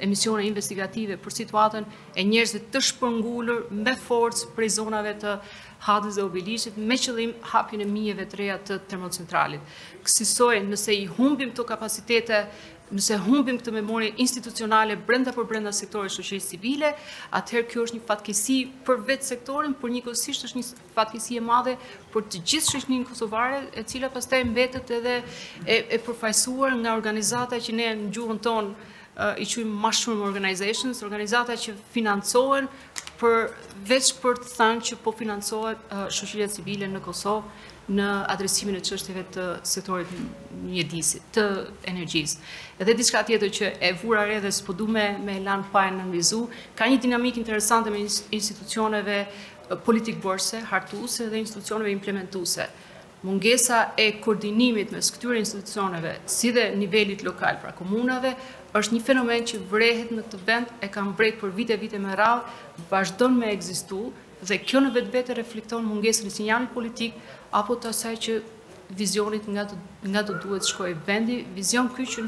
emisione investigative për situatën e njerëzve të shpërngulur me forcë prej zonave të Hades dhe Obiliqit me qëllim hapjen e minierave të reja të termocentralit. Kësisoj nëse i humbim këto kapacitete Nëse humbim këtë memorie institucionale brenda për brenda sektorit shoqërisë civile, atëherë kjo është një fatkeqësi për vetë sektorin, por njëkohësisht është një fatkeqësi e madhe për të gjithë shoqërinë kosovare, e cila pastaj mbetet edhe e, e përfaqësuar nga organizata që ne në gjuhën tonë i quajmë mushroom organizations, organizata që financohen veç për të thënë që po financohet shoqëria civile në Kosovë në adresimin e çështjeve të sektorit mjedisit, të energjisë. Edhe diçka tjetër që e vura re dhe s'po du me ia lanë fajin Mrizit, ka një dinamikë interesante mes institucioneve politikëbërëse, hartuese dhe institucioneve implementuese. Mungesa e koordinimit mes këtyre institucioneve, si dhe nivelit lokal, pra komunave, është një fenomen që vrehet në këtë vend, e kam vrejt për vite vite me radhë, vazhdon me ekzistu, Dhe kjo në vetvete reflekton mungesën e sinjalit politik apo të asaj që vizionit nga do duhet të shkojë vendi, vizion ky që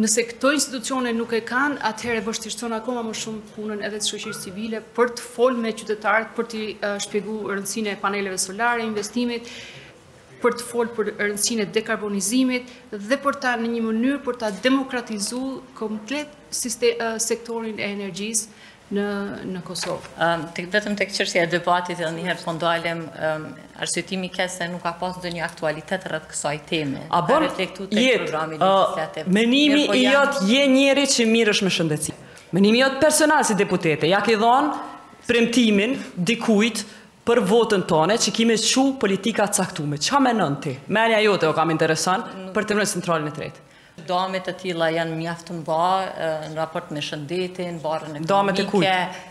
nëse këto institucione nuk e kanë, atëherë vështirëson akoma më shumë punën edhe të shoqërisë civile për të folë me qytetarët, për t'i shpjegu rëndësinë e paneleve solare, investimit, për të folë për rëndësinë e dekarbonizimit dhe për ta në një mënyrë për ta demokratizu komplet sektorin e energjisë në në Kosovë. Ëm tek vetëm tek çështja e debatit edhe një herë po ndalem ëm arsyetimi ka qenë se nuk ka pas ndonjë aktualitet rreth kësaj teme. As s'është reflektu tek programi legislativ. Uh, menimi po i jot, je njeri që merresh me shëndetësi. Menimi jot personal si deputete, ia ke dhon premtimin dikujt për votën tonë që ki me çu politika të caktume. Ça menon ti? Menja jote po më intereson për termocentralin e tretë. Damet e tilla janë mjaft të mëdha në raport me shëndetin, barrën e Damet e kujt?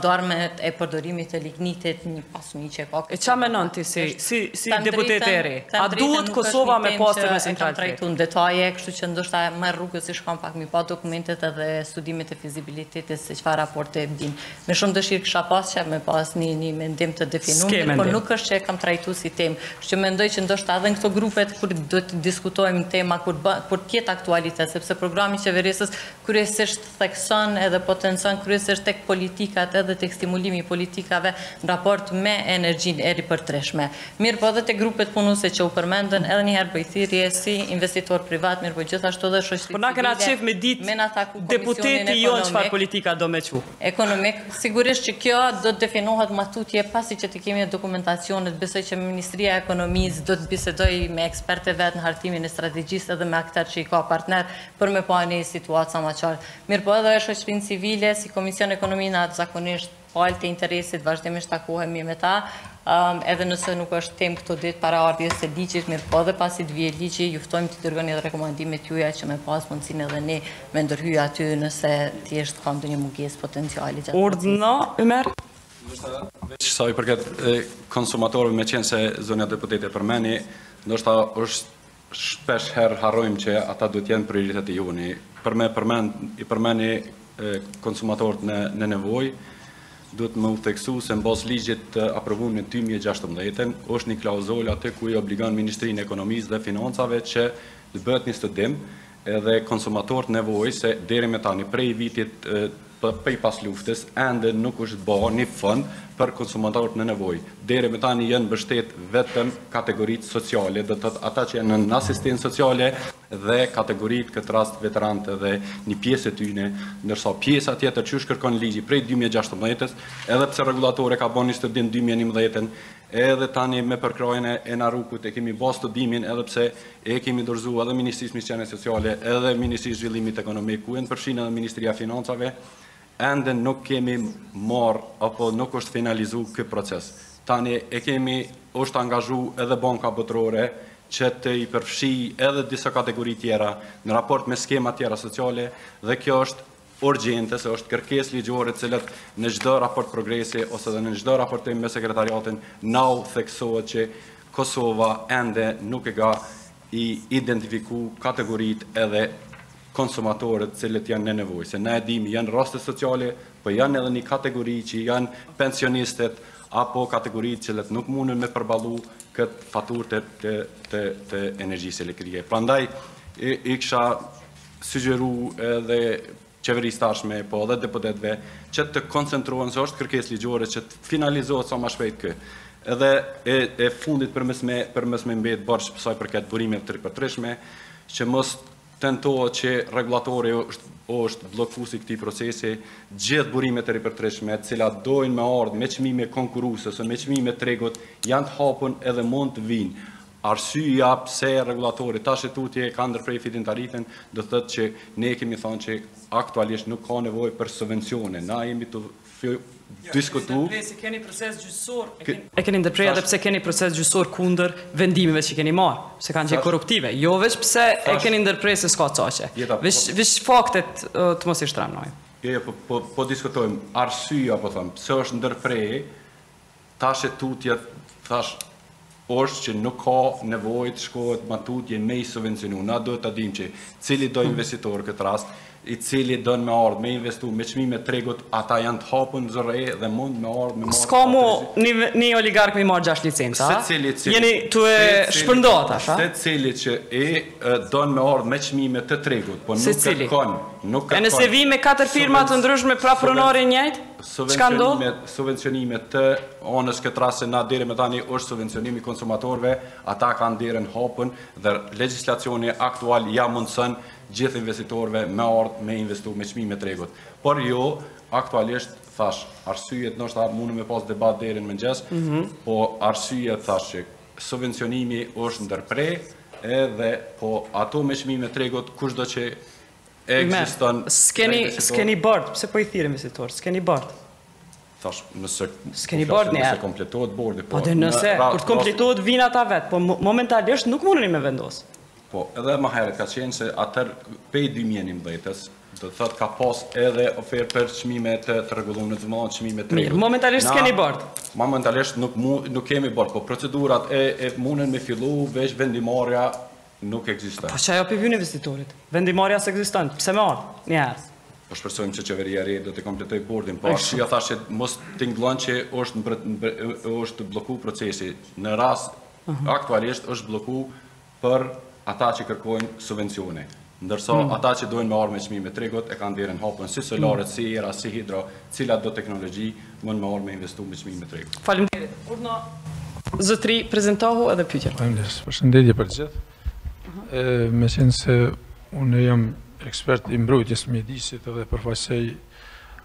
Damet e përdorimit të lignitit një pasuni që ka. E ça menon ti si, si, si deputete e re? A duhet Kosova me pas termocentral? Kam trajtu në detaje, kështu që ndoshta më e rrugës ish kan pak me i pa dokumentet edhe studimet e fizibilitetit se çfarë raporti, e di. Me shumë dëshirë kisha pas që me pas një një mendim të definum mirë, por nuk është që e kam trajtu si temë. Kështu që mendoj që ndoshta edhe në këto grupet, kur do të diskutojmë tema, kur, kur të jetë aktualitet, sepse programi i qeverisë kryesisht thekson edhe potencon kryesisht tek politikat edhe tek stimulimi i politikave në raport me energjinë e ripërtëritshme. Mirëpo edhe te grupet punuese që u përmendën edhe një herë bëj thirrje si investitor privat mirëpo gjithashtu edhe shoqëri civile me na thaku Komisionin Ekonomik. Po na kemi qef me ditë deputeti jonë çfarë politika do me çu. Ekonomik, sigurisht që kjo do të definohet më tutje pasi që të kemi dokumentacionet, besoj që Ministria e Ekonomisë do të bisedojë me ekspertët e vet në hartimin e strategjisë edhe me akterë që i ka partner për me pa një situatë sa më qartë. Mirëpo edhe shoqërinë civile si Komision Ekonomik na zakonisht Palë të interesit vazhdimisht takohemi me ta, edhe nëse nuk është temë këto ditë para ardhjes së ligjit, mirëpo edhe pasi të vijë ligji, ju ftojmë t'i dërgoni edhe rekomandimet tuaja që me pas mundësinë edhe ne me ndërhy aty nëse thjesht ka ndonjë mungesë potenciale gjatë procesit. Ndoshta veç sa i përket konsumatorëve, meqenëse zonja deputete e përmendi, ndoshta është Shpesh herë harrojmë që ata duhet të jenë prioriteti joni. Për me përmend, i përmendi konsumatorët në, në nevojë, duhet me u theksu se në bazë ligjit të aprovun në 2016, është një klauzolë aty ku i obligon Ministrinë e Ekonomisë dhe Financave që të bëhet një studim edhe konsumatorët nevojë se deri me tani prej vitit Prej pasluftes ende nuk është ba ni fond për konsumatorët në nevojë. Deri më tani janë mbështet vetëm kategoritë sociale, do të thotë ata që janë nën asistencë sociale dhe kategoritë këtë rast veteranët edhe një pjesë e tyne, ndërsa pjesa tjetër qysh kërkon ligji prej dy mijë e gjashtëmbëdhjetës, edhe pse rregullatori e ka ba një studim dy mijë e njëmbëdhjetën, edhe tani me përkrahjen e NARUC-ut e kemi ba studimin edhe pse e kemi dorëzu edhe Ministrisë së Mirëqenies Sociale, edhe Ministrisë së Zhvillimit Ekonomik, ku janë përfshirë edhe Ministria e Financave, ende nuk kemi marrë apo nuk është finalizu ky proces. Tani e kemi është angazhu edhe Banka Botërore që t'i përfshijë edhe disa kategori tjera në raport me skema tjera sociale dhe kjo është urgjente, se është kërkesë ligjore të cilat në çdo raport progresi ose dhe në çdo raportim me sekretariatin na u theksohet që Kosova ende nuk e ka i identifiku kategoritë edhe konsumatorët të cilët janë në nevojë. Se na e dimi janë rastet sociale, por po janë edhe një kategori që janë pensionistët apo kategori të cilat nuk mundën me përballu këtë faturë të, të, të, të energjisë elektrike. Prandaj, i, i kisha sugjeru edhe qeverisë s'ardhshme, po edhe deputetëve, që të koncentrohen se është kërkesë ligjore që të finalizohet sa ma shpejt ky. Edhe e, e fundit për mos me për mos me mbet borxh sa i përket burimeve të ripërtrishme, që mos të thohet që rregullatori është është bllokues i këtij procesi, gjithë burimet e ripërtrishme, të cilat dojnë me ardhë me çmime konkurruese e me çmime tregut, janë të hapun edhe mund të vijnë. Arsyeja pse rregullatori tash e tutje e ka ndërprej feed-in tarifën, do të thotë që ne kemi thënë që aktualisht nuk ka nevojë për subvencione. Na jemi tu diskutu. Ju e keni ndërprej se keni proces gjyqësor. E keni ndërprej edhe pse keni proces gjyqësor kundër vendimeve që keni marrë, se kanë qenë korruptive. Jo veç pse e keni ndërprej se s'ka caqe. Veç faktet të mos i shtrembnojmë. Jo, jo, po diskutojmë. Arsyeja po thom, pse është ndërprej Tash e tutje thash është që nuk ka nevojë të shkohet më tutje me i subvencionu. Na duhet ta dimë që cilido investitor këtë rast, i cili do me ardhë me investu me çmime tregut, ata janë të hapur në ZRRE dhe mund me ardhë me marrë... S'ka mujt një oligark me i marrë gjashtë licenca, a? Jeni tu e shpërnda ata, sha? Secili që don me ardhë me çmime të tregut, po nuk e konë... E nëse vjen me katër firma të ndryshme po pronari i njëjtë? Subvencionime të thonës këtë rast se na deri me tani është subvencionimi i konsumatorëve, ata kanë derën hapur dhe legjislacioni aktual ia mundëson gjithë investitorve me ardhë me investu me çmime tregut. Por jo, aktualisht thash, arsyjet është tash mundemi me pas debat deri në mëngjes, mhm. po arsyjet thash që subvencionimi është ndërpre edhe po ato me çmime tregut kushdo që Ekziston. S'keni, s'keni bord, pse po i thirrni investitorët? S'keni bord. Thash, nëse s'keni po bord ne. Nëse kompletohet bordi, po. Po dhe nëse kur të kompletohet vijnë ata vetë, po momentalisht nuk mundeni me vendos. Po, edhe më herët ka qenë se atër prej 2019-ës, do të thotë ka pas edhe ofertë për çmime të rregulluara të mëdha, çmime të Mirë, momentalisht s'keni bord. Momentalisht nuk nuk kemi bord, po procedurat e e munden me fillu veç vendimmarrja nuk ekziston. Po qajo po i vyn investitorit. Vendimmarrja s'ekziston. Pse me ardh? Një herë. Po shpresojmë që qeveria e re do ta kompletojë bordin, po arsyeja thash që mos të tingëllon që është është blloku procesi. Në rast aktualisht është blloku për ata që kërkojnë subvencione. Ndërsa mm. ata që dojnë me ardhë me çmime tregut e kanë derën hapur si solaret, mm. si era, si hidro, cilado teknologji, Mund me ardhë me investu me çmime tregut. Faleminderit. Urdhno zotni prezantohu edhe pyetjen. Faleminderit. Përshëndetje për të gjithë. Ë meqenëse unë jam ekspert i mbrojtjes së mjedisit edhe përfaqësoj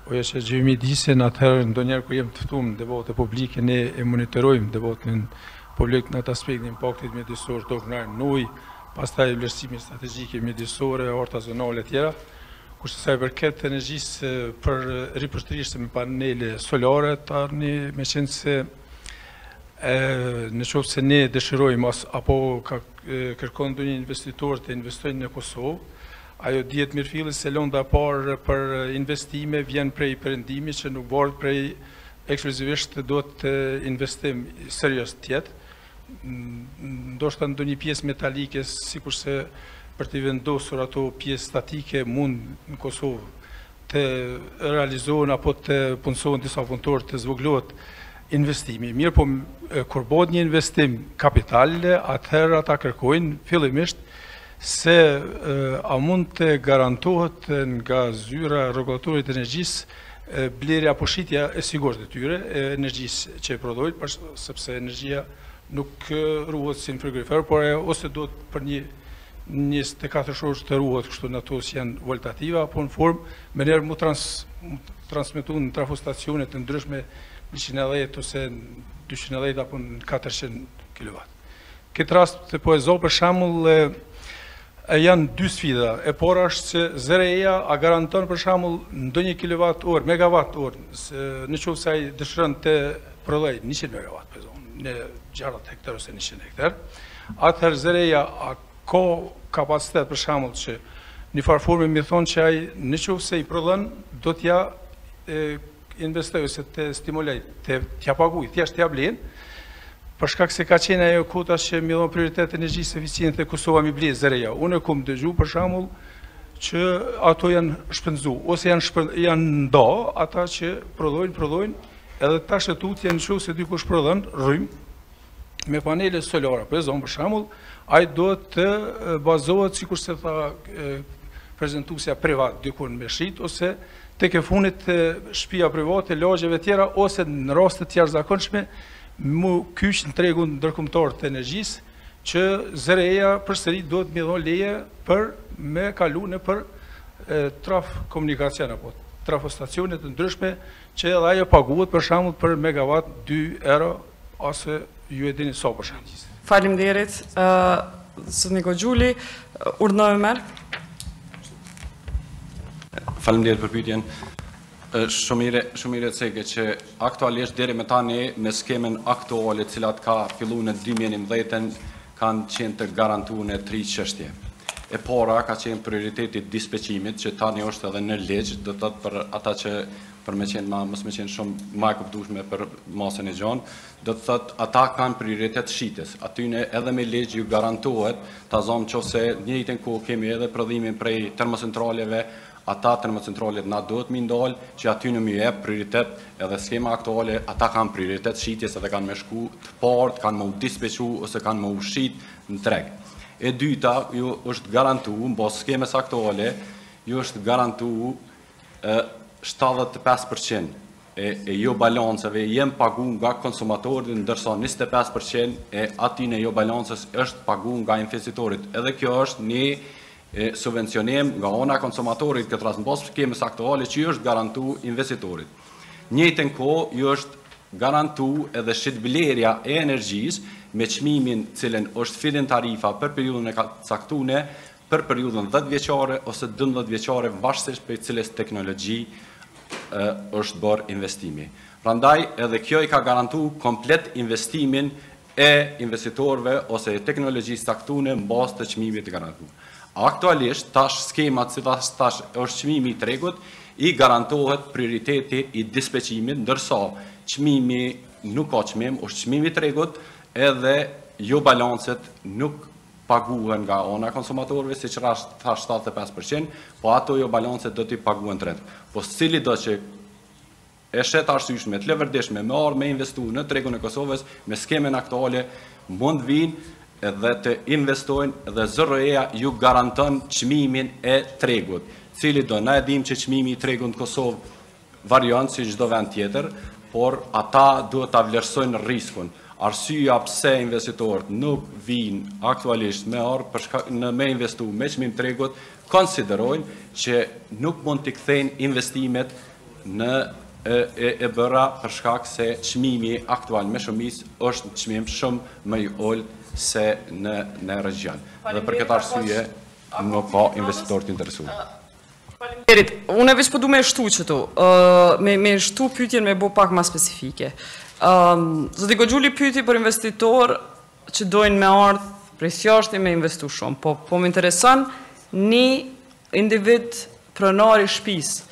OJQ Gjethi mjedisin, atëherë ndonjëherë kur jemi të ftuem në debate publike, ne e monitorojmë debatin publik në atë aspekt të impaktit mjedisor, tokën, ujin, pastaj vlerësimi strategjike mjedisore, harta zonale tjera. Kurse sa i përket energjisë së ripërtëritshme me panele solare, tani meqenëse në qoftë se ne dëshirojmë apo ka kërkon ndonjë investitor të investojnë në Kosovë, ajo dihet mirëfilli se lënda e parë për investime vjen prej perëndimit që nuk varet prej ekskluzivisht duhet investim serioz tjetër. ndoshta ndonjë pjesë metalike, sikurse për t'i vendosur ato pjesë statike mund në Kosovë të realizohen apo të punësohen disa punëtorë të zvoglohet investimi. Mirëpo, kur bëhet një investim kapital, atëherë ata kërkojnë fillimisht se a mund të garantohet nga zyra e rregullatorit të energjisë blerja apo shitja e sigurt e tyre, e energjisë që e prodhojnë, për, sepse energjia nuk ruhet si në frigorifer, por ose duhet për një 24 orë të ruhet kështu në ato si janë voltativa, apo në formë, menjëherë mu trans, mu transmitu në trafostacione të ndryshme 110 ose 210 apo në 400 kW. Këtë rast po e zo për shembull janë dy sfida. E para është se ZRE-ja a garanton për shembull ndonjë kilovat orë, megavat orë, në qoftë se ai dëshiron të prodhojë 100 megavat po e zomë, në 60 hektar ose 100 hektar, atëherë ZRE-ja a ka kapacitet për shembull që një farë forme me thonë që ai në qoftë se i prodhon, do t'ia investojë ose të stimulojë, t'ia pagujë, thjesht t'ia blen, për shkak se ka qenë ajo kuota që m'i dhonë prioritet energjisë efiçiente dhe Kosova m'i ble ZRE-ja. Unë e kom dëgju për shembull që ato janë shpenzu, ose janë, shpër, janë nda ata që prodhojnë, prodhojnë, edhe tash e tutje në qoftë se dikush prodhon rrymë, me panele solare, po e zomë për shembull, ai duhet të bazohet, sikurse tha prezentusja privat, dikun me shit, ose tekefundit shpia private, lagjeve tjera, ose në rastet e jashtëzakonshme, mu kyç në tregun ndërkombtar të energjisë, që ZRE-ja përsëri duhet m'i dhon leje për me kalu nëpër trafkomunikacion, apo trafostacione të ndryshme, që edhe ajo paguhet për shembull për megavat 2 euro Ose ju e dini sa për shemb. Faleminderit, zotni Goxhuli. Urdhno Ymer. Faleminderit për pyetjen. Shumë mirë, shumë mirë e ceke që aktualisht deri më tani me skemën aktuale e cila ka fillu në 2019 kanë qenë të garantune tri çështje. E para ka qenë prioriteti i dispeçimit që tani është edhe në ligj, do të thotë për ata që për me qenë ma, mos me qenë shumë ma e kuptushme për masën e gjonë, do të thotë ata kanë prioritet shitjes. Atyne edhe me ligj ju garantohet ta zomë që se njëjtën ku kemi edhe prodhimin prej termocentraleve, ata termocentralet na duhet m'i ndalë që aty në mi e prioritet edhe skema aktuale, ata kanë prioritet shitjes edhe kanë me shku të partë, kanë me u dispeçu ose kanë me u shit në treg. E dyta, ju është garantu, në bazë skemës aktuale, ju është garantu e shtatëdhjetë e pesë për qind e e jobalancave janë pagu nga konsumatorët ndërsa njëzet e pesë për qind e atyne jobalanceve është pagu nga investitorët edhe kjo është një subvencionim nga ana e konsumatorit këtë rast mbas skemës aktuale që ju është garantu investitorit. Njëjtën kohë ju është garantu edhe shitblerja e energjisë me çmimin cilën është feed-in tarifa për periudhën e caktune për periudhën dhjetë vjeçare ose dymbëdhjetë vjeçare varësisht prej cilës teknologji është bërë investimi. Prandaj edhe kjo i ka garantu komplet investimin e investitorëve ose e teknologjisë caktune në bazë të çmimit të garantu. Aktualisht, tash skemat si tash, tash është çmimi i tregut, i garantohet prioriteti i dispeçimit, ndërsa çmimi nuk ka çmim, është çmimi i tregut, edhe jobalancet nuk paguhen nga ana e konsumatorëve, siç thashë shtatëdhjetë e pesë për qind, po ato jobalance do të paguhen të treg. Po cilido që e sheh të arsyeshme, të leverdishme, me ardhë me investu në tregun e Kosovës, me skemën aktuale, mund të vijnë dhe të investojnë dhe ZRRE-ja ju garanton çmimin e tregut. Cilido, na e dim që çmimi i tregut n'Kosovë Varion si çdo vend tjetër, por ata duhet ta vlerësojnë rriskun. Arsyeja pse investitorët nuk vijnë aktualisht me ardhë për shkak me investu me çmim tregut, konsiderojnë që nuk mund t'i kthejnë investimet e, e, e bëra për shkak se çmimi aktual me shumicë është një çmim shumë më i ulët se në në regjion. Dhe për këtë arsye nuk ka investitorë të interesuar. Faleminderit. Unë veç po du me shtu qëtu. Me, me shtu pytjen me bo pak ma specifike. Um, zoti Gogjuli pyti për investitor që dojnë me ardhë prej s'jashti me investu shumë, po, po më intereson një individ pronar i shpisë.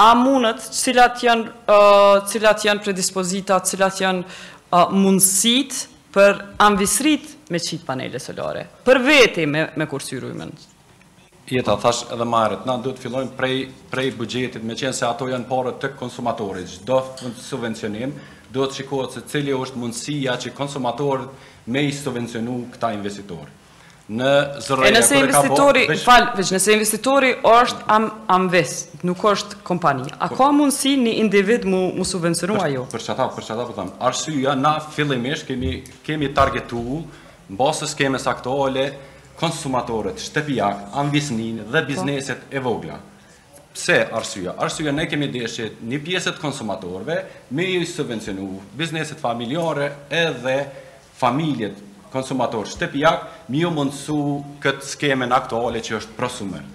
A mundët, cilat janë, uh, cilat janë predispozitat, cilat janë uh, mundësit për amvisëritë me qitë panele solare? Për veti me, me kursyru i E ta thashë edhe më herët, na duhet të fillojmë prej prej buxhetit, meqenëse ato janë paret e konsumatorit. Çdo subvencionim duhet të shikohet se cila është mundësia që konsumatorët me i subvencionu këta investitorë. Në ZRRE-ja, e nëse investitori, veç... fal, veç nëse investitori është am, amvis, nuk është kompani, a po- ka mundësi një individ mu, mu subvencionu a jo? Për qëta, për qëta, për po thamë, arsyja, na fillimisht kemi, kemi targetu, në bazë skemës aktuale, konsumatorët shtepiak, amvisninë dhe bizneset e vogla. Pse arsyeja? Arsyeja ne kemi dashtë një pjesë të konsumatorëve me i subvencionu bizneset familjare edhe familjet konsumatorë shtepiak me iu mundësu këtë skemën aktuale që është prosumer.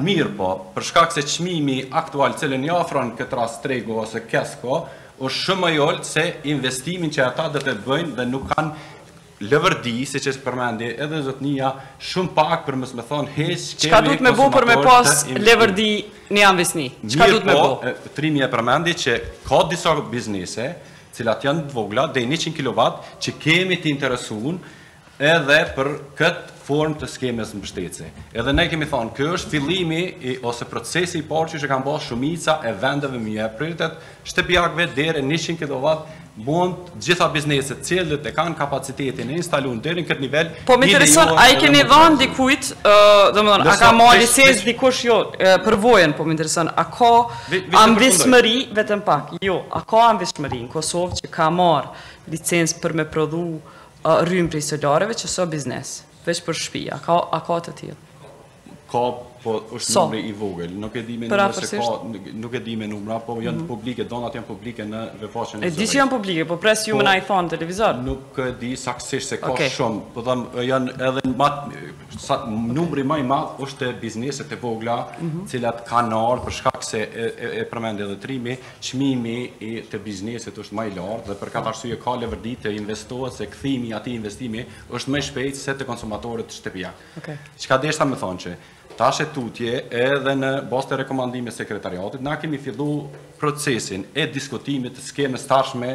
Mirëpo, për shkak se çmimi aktual cilin e ofron këtë rast tregu ose kesko është shumë më i ulët se investimin që ata do të bëjnë dhe nuk kanë leverdi, siç e përmendi edhe zotnia, shumë pak për mos me thonë hiç, kemi Çka duhet me bo për me pas leverdi një amvisni? Çka duhet me bo? Trimi e përmendi që ka disa biznese, cilat janë të vogla, deri 100 kilovat, që kemi të interesun edhe për këtë formë të skemës mbështetëse. Edhe ne kemi thonë, kjo është fillimi ose procesi i parë që që kanë bërë shumica e vendeve me i jep prioritet shtëpiakëve, deri në njëqind kilovat mund të gjitha bizneset të cilët e kanë kapacitetin e instalum deri në këtë nivel. Po më intereson, a i keni dhënë dikujt, domethënë, a ka marrë licencë dikush jo, përvojën po më intereson, a ka amvisëri vetëm pak, jo, a ka amvisëri në Kosovë që ka marrë licencë për me prodhu rrymë prej solareve që s'o biznes, veç për shtëpi, a ka të tillë? Ka, po është so. numri i vogël. Nuk e di me numra sa ka, nuk e di me numra, po janë mm -hmm. publike, dhënat janë publike në uebfaqen e ZRRE-së. E di që janë publike, po pres ju po, me na i thonë n'televizor. Nuk e di saktësisht sa ka okay. shumë, po them, janë edhe ma, sa, numri ma i madh është te bizneset e vogla, mm -hmm. cilat kanë ardhë, për shkak se e, e, e përmendi edhe Trimi, çmimi te bizneset është ma i lartë, dhe për këtë arsye ka leverdi të investohet se kthimi i atij investimi është ma i shpejtë se te konsumatorët shtëpiak. Okay. Çka deshta me thonë që tash e tutje edhe në bazë të rekomandimit të sekretariatit na kemi fillu procesin e diskutimit të skemës ardhshme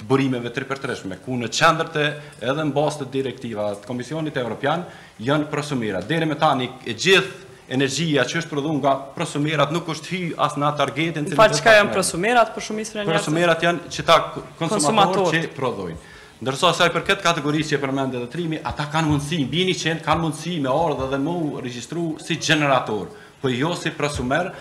të burimeve të ripërtreshme, ku në qendër të edhe në bazë të direktivave të Komisionit Evropian janë prosumerat. Deri me tani e gjithë energjia që është prodhu nga prosumerat nuk është hy as në targetin të Në fakt çka janë prosumerat për shumicën e njerëzve? Prosumerat janë qita konsumatorët që prodhojnë. Ndërsa sa i përket kategorisë që e përmendi edhe Trimi, ata kanë mundësi, mbi njëqind, kanë mundësi me ardhë edhe me u regjistru si gjeneratorë, po jo si prosumerë,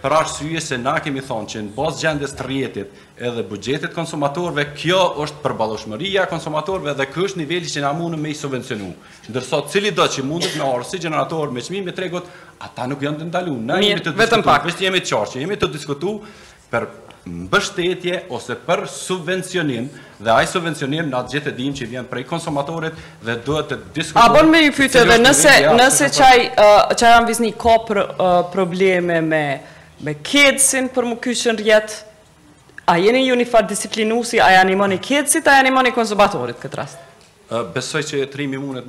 për arsye se na kemi thonë që në bazë gjendjes të rrjetit edhe buxhetit të konsumatorëve, kjo është përballueshmëria e konsumatorëve dhe ky është niveli që na mundëm me i subvencionu. Ndërsa cilido që mundet me ardhë si gjenerator me çmimin e tregut, ata nuk janë të ndalum. Na jemi tu diskutu, vetëm pak, jemi të qartë, jemi tu diskutu për mbështetje ose për subvencionim dhe ai subvencionim na të gjithë e dimë që vjen prej konsumatorit dhe duhet të diskutojmë. A bën me pytë edhe nëse nëse qajo qajo amvisni ka probleme me me KEDS-in për m'u kyç n'rrjet a jeni ju një farë disiplinusi a i animoni KEDS-it a i animoni konsumatorit këtë rast? Besoj që Trimi mundet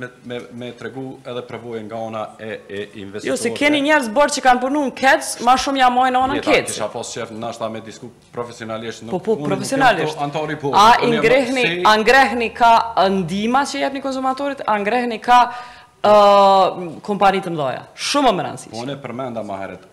me tregu edhe përvojën nga ana e investitorëve. Jo, se keni njerëz borë që kanë punu në KEDS, ma shumë ia majnë anën KEDS. Jeta, kisha pas qef ndoshta me diskutu profesionalisht. Po, po, profesionalisht. A ngrehni, a ngrehni ka ndihma që jepni konsumatorit, a ngrehni ka kompani të mdhaja. Shumë më rëndësishme. Po, e përmenda ma heret.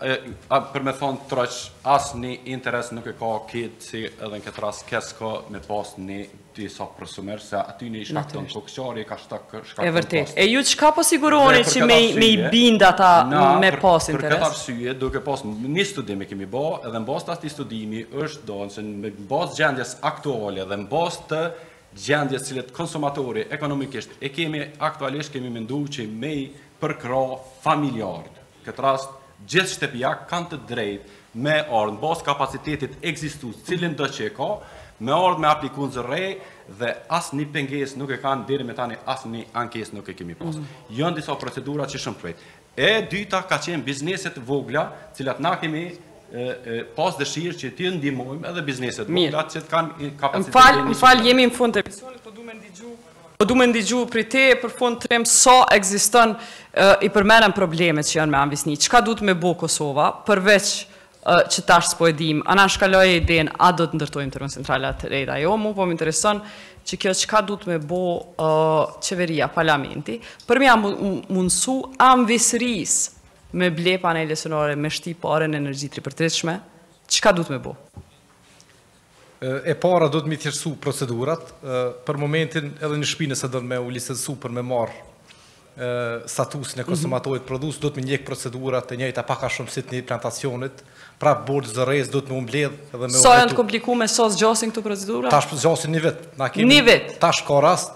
Për me thonë troq, asnjë interes nuk e ka qitë, si edhe në këtë rast, KESCO me pas një Disa prosumer se aty ne i shkakton kokëçarje, ka shtak shkakton. E vërtetë. E ju çka po siguroni që me me i bind ata me pas interes? Për këtë arsye, duke pas një studim e kemi bë, edhe në bazë të atij studimi është dhënë që në bazë të gjendjes aktuale dhe në bazë të gjendjes cilës konsumatori ekonomikisht e kemi aktualisht kemi mendu që me i përkrah familjarët. këtë rast, gjithë shtëpiakët kanë të drejtë me ardhë në bazë të kapacitetit ekzistues, cilindo që e ka, me ardhë me apliku n'ZRRE dhe asnjë pengesë nuk e kanë deri me tani asnjë ankesë nuk e kemi pasë. Mm. Janë disa procedura që shumë shpejt. E dyta ka qenë bizneset e vogla, të cilat na kemi pas dëshirë që t'i ndihmojmë edhe bizneset e vogla që të kanë kapacitet e një shumë. Më fal, jemi në fund të emisionit, po du me ndigju Po du me ndigju prej teje për fund Trim sa ekziston i përmendëm problemet që janë me amvisni çka duhet me bo Kosova përveç që tash s'po e dimë anashkaloje idenë a do të ndërtojmë termocentrala të rejta jo mu po më intereson që kjo çka duhet me bo qeveria parlamenti për m'ia mundësu amvisërisë me ble panele solare me shti pare në energji të ripërtritshme çka duhet me bo E para duhet mi thjeshtësu procedurat, për momentin edhe një shpi nëse don me u licensu për me marrë statusin e mhm. konsumatorit prodhues, duhet me i ndjekë procedurat e njëjta pak a shumë si të një plantacioni, pra bordi i ZRRE-s duhet me u mbledhë edhe me u mbledhë. Sa janë të komplikume sa zgjasin këto procedurat? Tash zgjasin një vit. Një vit? Tash ka rast,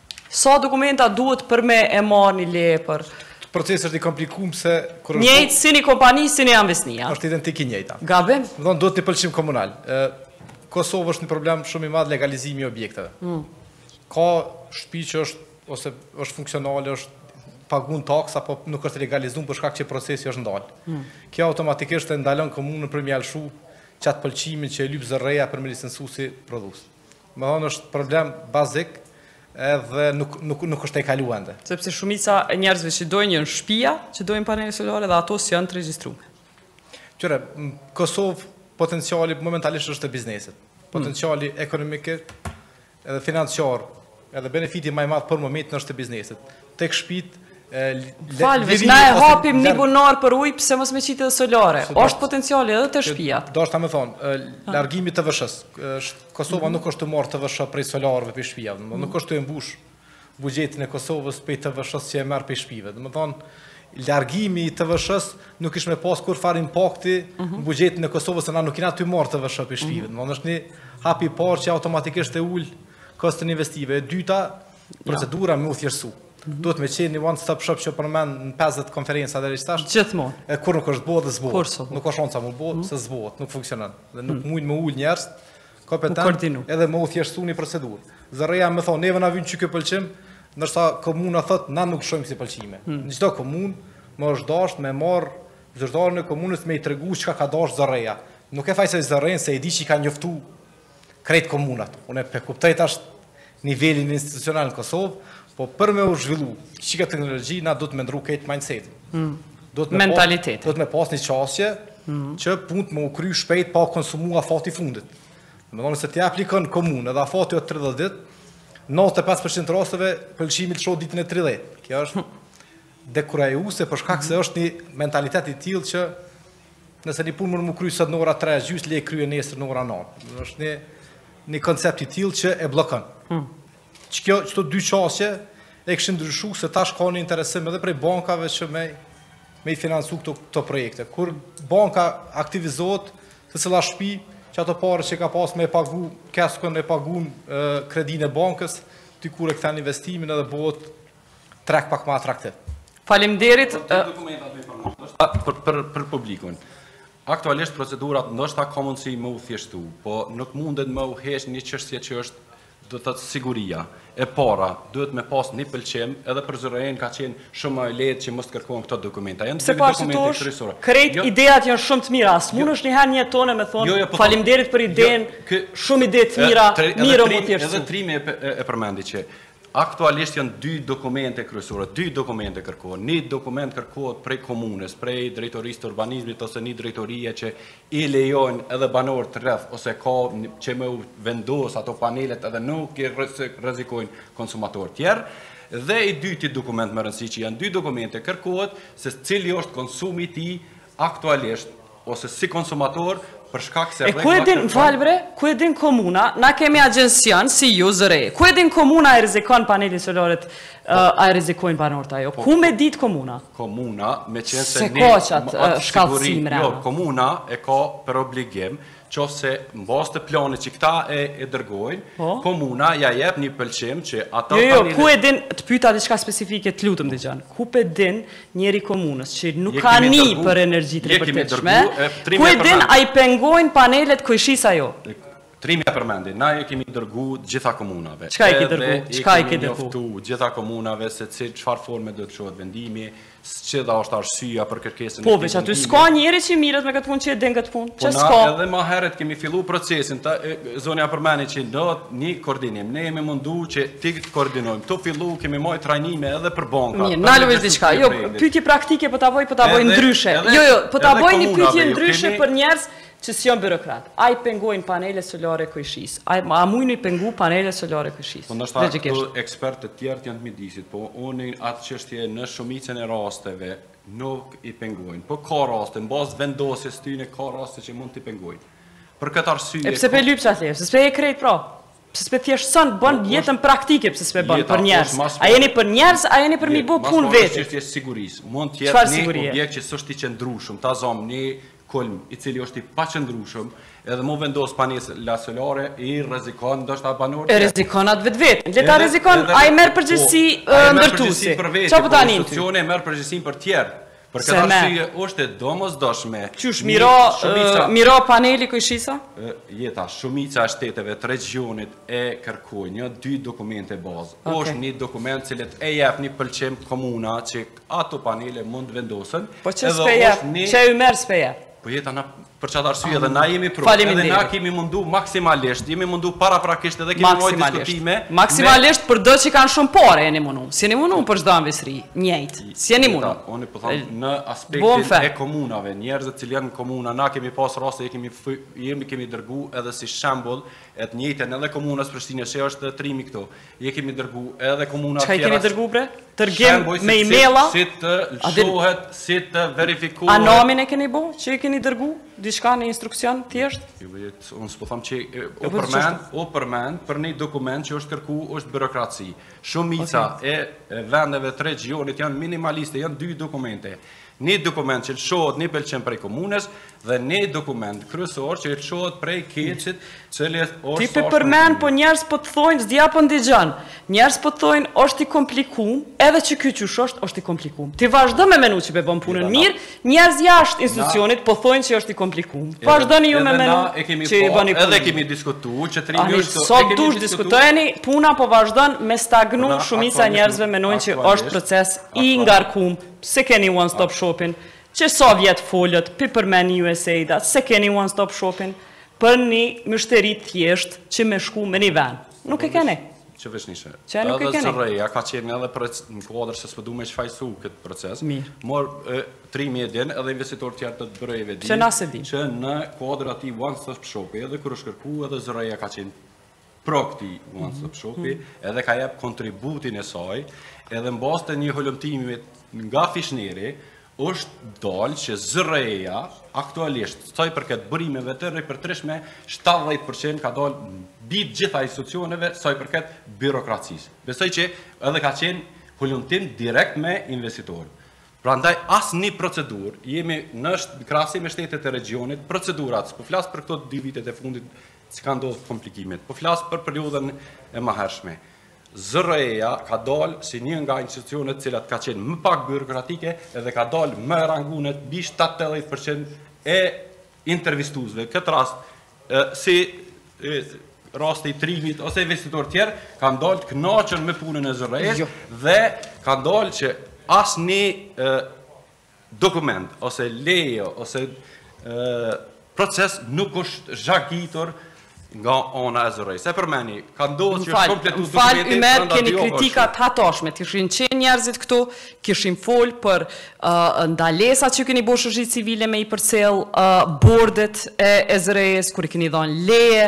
Sa dokumenta duhet për me e marrë një letër? Procesi është i komplikuar se kur është Njëjtë si një kompani si një amvisni. Është identik i njëjta. Gabim? Domethënë duhet një pëlqim komunal. Kosovë është një problem shumë i madh legalizimi i objekteve. Mm. Ka shtëpi që është ose është funksionale, është pagu taksa po nuk është legalizuar për shkak që procesi është ndalë. Mm. Kjo automatikisht e ndalon komunën për m'ia lëshu qat pëlqimin që e lyp ZRRE-ja për me licensu si prodhues. Domethënë është problem bazik edhe nuk nuk nuk është tejkaluar ende. Sepse shumica e njerëzve që dojnë janë shtëpia, që dojnë panele solare dhe ato s'janë të regjistruara. Që në Kosovë potenciali momentalisht është te bizneset. Hmm. Potenciali ekonomik edhe financiar Edhe benefiti ma i madh për momentin është te biznesit. Tek shpit, Falë, veç na e hapim një bunar për ujë, pse mos me qitë edhe solare? Oshtë potenciali edhe te shpijat. Do është domethonë, largimi i TVSH-së. Kosova nuk është tu marrë TVSH prej solarëve për shpijat. Nuk është tu e mbush buxhetin e Kosovës prej TVSH-së që e merr prej shpijve. Domethonë, largimi i TVSH-së nuk kish me pas kurrfarë impakti në mhm. buxhetin e Kosovës, se na nuk jena tu marrë TVSH prej shpijve. Domethonë, është një hap i parë që automatikisht e ul Koston investive. E dyta, procedura me u thjeshtu. Duhet me qenë një one stop shop që përmendet në 50 konferenca dhe rishtas. Gjithmonë. E kurrë nuk është bo dhe s'bohet. Kurrë s'bëhet. Nuk është onë sa mu bëhet, mm. se s'bohet, nuk funksionon. Dhe nuk mm. mujnë me ulë njerëz kompetent, edhe me u thjeshtu një procedurë. ZRRE-ja domethonë, neve na vyn qiky pëlqim, ndërsa komuna thotë, na nuk lshojmë ksi pëlqime. Mm. Në gjitha komunë, më është dashtë me marrë zyrtarin e komunës me i tregu çka ka dashtë ZRRE-ja. Nuk e fajsoj ZRRE-në se e di që i ka njoftu krejt komunat. Unë e kuptoj tash nivelin institucional në Kosovë, po për me u zhvillu qikjo teknologji, na duhet me ndrru krejt mindset. Mm. Do të Mentalitet. Duhet me pas një qasje mm. që punët me u kry shpejt pa konsumu afati i fundit. Domethonë nëse ti aplikon në komunë dhe afati o 30 dit, 95% të rasteve pëlqimi të lshohet ditën e 30. Kjo është hm. dekurajuse për shkak se është një mentalitet i tillë që Nëse një punë mund me u kry sot në ora 3 e gjys, le kryhet nesër në ora 9. Është një një koncept i tillë që e bllokon. Hmm. Qikjo, qito dy qasje e kishin ndryshu se tash ka një interesim edhe prej bankave që me me i financu këto, këto projekte. Kur banka aktivizohet, secila shpi, qato pare që ka pas me pagu KESCO-n, e pagun kredinë e bankës, dikur e kthen investimin edhe bëhet Treg pak më atraktiv. Faleminderit. Te dokumentat me formë. Ndoshta për për për publikun. Aktualisht procedurat ndoshta ka mundësi me u thjeshtu, po nuk mundet me u heq një çështje që është do të thotë siguria. E para, duhet me pas një pëlqim, edhe për ZRRE-në ka qenë shumë më e lehtë që mos të kërkohen këto dokumenta. Janë dy dokumente kryesore. Krejt jo, ideat janë shumë të mira. S'mund jo, është një herë një tonë me thonë jo, jo, po faleminderit për jo, idenë. Jo, kë, shumë ide të mira, mirë me u thjeshtu. Edhe Trimi e, e, e përmendi që Aktualisht janë dy dokumente kryesore, dy dokumente kërkohen. Një dokument kërkohet prej komunës, prej drejtorisë të urbanizmit ose një drejtorie që i lejojnë edhe banorët rreth ose ka që me u vendos ato panelet edhe nuk i rrezikojnë konsumatorët tjerë. Dhe i dyti dokument me rëndësi që janë dy dokumente kërkohet se cili është konsumi i tij aktualisht ose si konsumator për shkak se rregulla. E ku e din, Valbre, ku e din komuna? Na kemi agjencion si ju ZRRE. Ku e din komuna a e rrezikon paneli solar? Po. Uh, a i rrezikojnë banorët ajo? Po. Ku me dit komuna? Komuna, me qenë se, se ne atë shkallësim Jo, komuna e ka për obligim qoftë se në bazë të planit që këta e, e dërgojnë, po? komuna ja jep një pëlqim që ata jo, jo, ku e din të pyeta diçka specifike të lutem dëgjom. Ku pe din Njeri komunës që nuk ka njeri për energji të ripërtitshme, ku e din a i pengojnë panelet kojshisë a jo? Trimi e përmendi, na e kemi dërgu gjitha komunave. Qka e ki dërgu? Qka e ki dërgu? Dhe të gjitha komunave se cilë çfarë forme duhet të lëshohet vendimi, se çka është arsyja për kërkesën e po, këtij vendimi. Po, veç aty s'ka njeri që merret me këtë punë që e din këtë punë, po, që s'ka. Po, na edhe ma heret kemi fillu procesin, ta zonja përmendi që në Një koordinim. Ne jemi mundu që t'i koordinojmë. Tu fillu, kemi majt trajnime edhe për banka. Mirë, ma lë veç diçka. Jo, pyetje praktike po ta bëj, po ta bëj ndryshe. Jo, jo, po ta bëj një pyetje ndryshe për njerëz që s'janë byrokrat. A i pengojnë panele solare kojshisë? A, a mujnë i pengu panele solare kojshisë? Po ndoshta këtu ekspertët tjerë janë të mjedisit, po unë atë çështje në shumicën e rasteve nuk i pengojnë. Po ka raste, në bazë vendosjes tyne ka raste që mund t'i pengojnë. Për këtë arsye. E pse pe lyp atje? Pse s'pe le krejt pra? Pse s'pe thjeshtëson bre po, jetën praktike pse s'pe bën për njerëz? A jeni për njerëz, a jeni për me i bo punë vetë? Çfarë është sigurisë? Mund të jetë një objekt që s'është i qëndrueshëm, ta zom një kulm i cili është i paqëndrueshëm, edhe m'u vendos panelet solare i rrezikon ndoshta banorët. E rrezikon atë vet vetë. Le ta rrezikon, ai merr përgjegjësi po, ndërtuesi. Çfarë po tani? Institucioni merr përgjegjësinë për të tjerë. Për këtë arsye është e domosdoshme. Qysh m'i rrno shumica, m'i rrno paneli kojshisë? Jeta, shumica e shteteve të regjionit e kërkojnë një dy dokumente bazë. Okay. Është një dokument i cili e jep një pëlqim komuna që ato panele mund të vendosen. Po që s'pe jep, qe ju merr s'pe jep. Po jeta na Për çat arsye edhe na jemi pru. Faleminderit. Edhe na kemi mundu maksimalisht, jemi mundu para prakisht edhe kemi majt diskutime. Maksimalisht për do që kanë shumë pare jeni mundu. S'jeni mundu për çdo amvisëri, njëjtë. S'jeni mundu. Unë po them në aspektin e komunave, njerëzit që janë në komuna, na kemi pas raste që kemi jemi kemi dërgu edhe si shembull e të njëjtën edhe komunës Prishtinës që është Trimi këtu. Ja kemi dërgu edhe komunave tjera... Qa i kemi dërgu bre? Dërgim me e-maila? Si të lëshohet, si të verifikohet... A nami e keni bo që i keni dërgu? Diçka një instruksion të thjeshtë? Jo, jo, jo, jo, unë s'po tham që jo, u përmend, u përmend për një dokument që është kërku është byrokraci. Shumica e vendeve të regjionit janë minimaliste, janë dy dokumente. Shumë Një dokument që lëshohet një pëlqim prej komunës dhe një dokument kryesor që lëshohet prej KEDS-it që le është Ti pe përmen po njerëz po të thojnë s'di a po ndigjon. Njerëz po të thojnë është i komplikum, edhe që ky qysh është, është i komplikum. Ti vazhdo me menu që pe bën punën mirë, njerëz jashtë institucionit po thojnë që është i komplikum. Vazhdoni ju me menu që i bëni punën. Edhe kemi diskutu që tri mirë sot. Sa dush diskutojeni, puna po vazhdon me stagnu shumica njerëzve menojnë që është proces i ngarkum S'e keni one stop shopin. Që sa vjet folet pi përmeni USAID-a, s'e keni one stop shopin. Për një mështeri të thjesht që me shku me një ven. Nuk e keni. Që vesh një shërë. Që nuk e keni. Edhe ZRRE-ja ka qenë edhe për në kuadër që s'po du me shfajsu këtë proces. Mirë. Mor, Trimi e din edhe investitorë tjerë të të BRE-ve e din. Që nëse din. Që në kuadër të atij one stop shopi edhe kur është kërku edhe ZRRE-ja ka qenë pro këtij one stop mhm. shopi, edhe ka jep kontributin e saj, edhe në bazë të një hulumtimi nga Fichtneri, është dalë që ZRRE-ja aktualisht, sa i përket burimeve të ripërtrishme, 70% ka dalë mbi të gjitha institucioneve, sa i përket byrokracisë. Besoj që edhe ka qenë hulumtim direkt me investitorë. Prandaj asnjë procedurë, jemi në krahasim me shtetet e regionit, procedurat, s'po flas për këto dy vitet e fundit, Si kanë ndodhur komplikimet. Po flas për periudhën e mëhershme. ZRRE-ja ka dalë si një nga institucionet të cilat ka qenë më pak byrokratike dhe ka dalë më e rangunet mbi 70% e intervistuesve. Këtë rast si rasti i Trimit ose investitorë tjerë, kanë dalë të knaqun me punën e ZRRE-jës jo. dhe ka dalë që asnjë Dokument ose leje ose proces nuk është zhagitur nga ona e ZRRE-jës, përmeni, ka ndodhë që është kompletu dokumentin... Më falë, Ymer, keni kritika të hatashme. Të kishin qenë njerëzit këtu, kishim folë për ndalesa që ju keni bo shoqnisë civile me i përcjell bordet e ZRRE-jës, kur i keni dhonë leje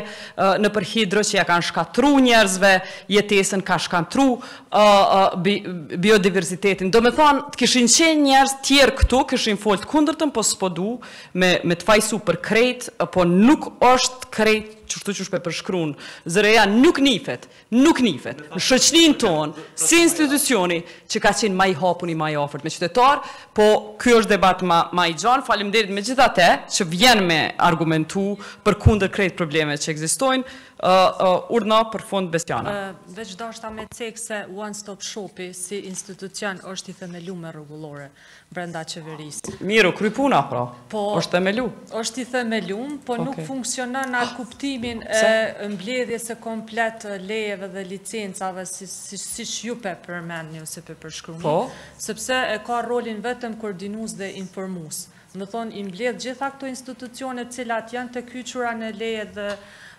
nëpër hidro që ia kanë shkatru njerëzve, jetesën kanë shkatru biodiversitetin. Domethënë, të kishin qenë njerëz të tjerë këtu, kishin folë të kundërtën, po s'po du me të fajësu për krejt, po nuk është krejt qështu qysh po e përshkruan ZRRE-ja, nuk nifet, nuk nifet në shoqninë tonë, si institucioni që ka qenë ma i hapuni, ma i afërt me qytetarë, po ky është debat ma i gjanë, faleminderit megjithatë që vjen me argumentu përkundër krejt problemeve që ekzistojnë. Urna për fund Besjana. Veç dashta me cekë se One Stop Shopi si institucion është i themelu me rregullore brenda qeverisë. Mirë, kry puna pra, po, është themelu. është i themelu, po nuk funksiona në atë kuptimin e mbledhjes e komplet lejeve dhe licencave siç ju pe përmeni ose pe përshkruni, po. sepse e ka rolin vetëm koordinus dhe informus. me thonë i mbledh gjitha këto institucionet të cilat janë të kyçura në leje dhe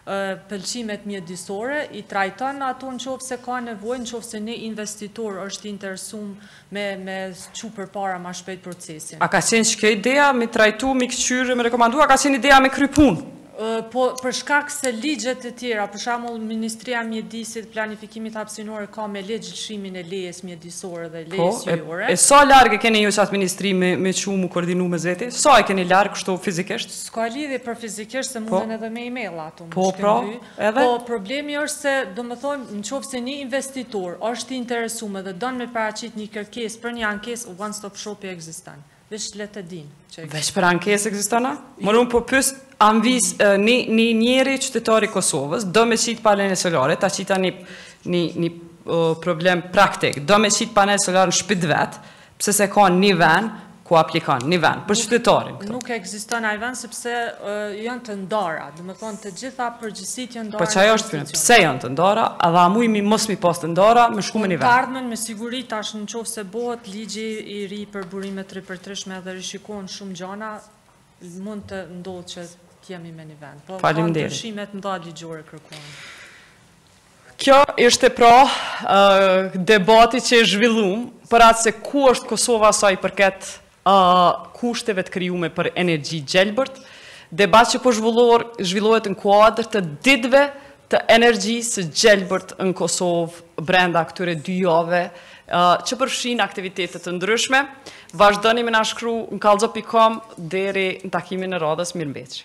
pëlqimet mjedisore, i trajton ato në qoftë se ka nevojë, në qoftë se një investitor është i interesum me, me çu përpara ma shpejt procesin. A ka qenë qekjo ideja me trajtu, me këqyrë, me rekomandu, a ka qenë ideja me kry punë? Po për shkak se ligjet e tjera, për shembull Ministria e Mjedisit, Planifikimit Hapësinor ka me ligj lëshimin e lejes mjedisore dhe po, lejes ujore. E sa larg e keni ju qat ministri me me çu mu koordinu me veti? Sa e keni larg kështu fizikisht? S'ka lidhje për fizikisht se po. mundën edhe me email ato. Po, pra, edhe. Po problemi është se domethënë nëse një investitor është i interesum dhe don me paraqit një kërkesë për një ankesë, one stop shopi ekziston. Veç le të din. Veç për ankesë ekziston a? Më unë po pys Anvis një një njeri qytetar i Kosovës, do me qit panele solare, ta qita një një një problem praktik. Do me qit panel solar në shpi t'vet, pse s'e ka një vend ku aplikon, një vend për qytetarin këtu. Nuk ekziston ai vend sepse janë të ndara, domethonë të gjitha përgjegjësitë janë t'ndara. Po qajo është pyetja, pse janë të ndara? Edhe a mujmi mos mi pas të ndara, me shku me një vend. N't'ardhmen me siguri tash në qoftë se bëhet Ligji i ri për burimet e ripërtrishme edhe rishikohen shumë gjana, mund të ndodhë që të jemi me një vend. Po, ka ndryshime, pra ligjore kërkohen. Kjo ishte pra debati që e zhvillum për atë se ku është Kosova sa i përket kushteve të krijume për energji t'gjelbërt, debat që po zhvillohet në kuadrë të ditve të energjisë së gjelbërt në Kosovë brenda këtyre dy javëve, që përfshin aktivitete të ndryshme. Vazhdoni me na shkru në kallxo.com deri në takimin e radhës Mirëmbetshi.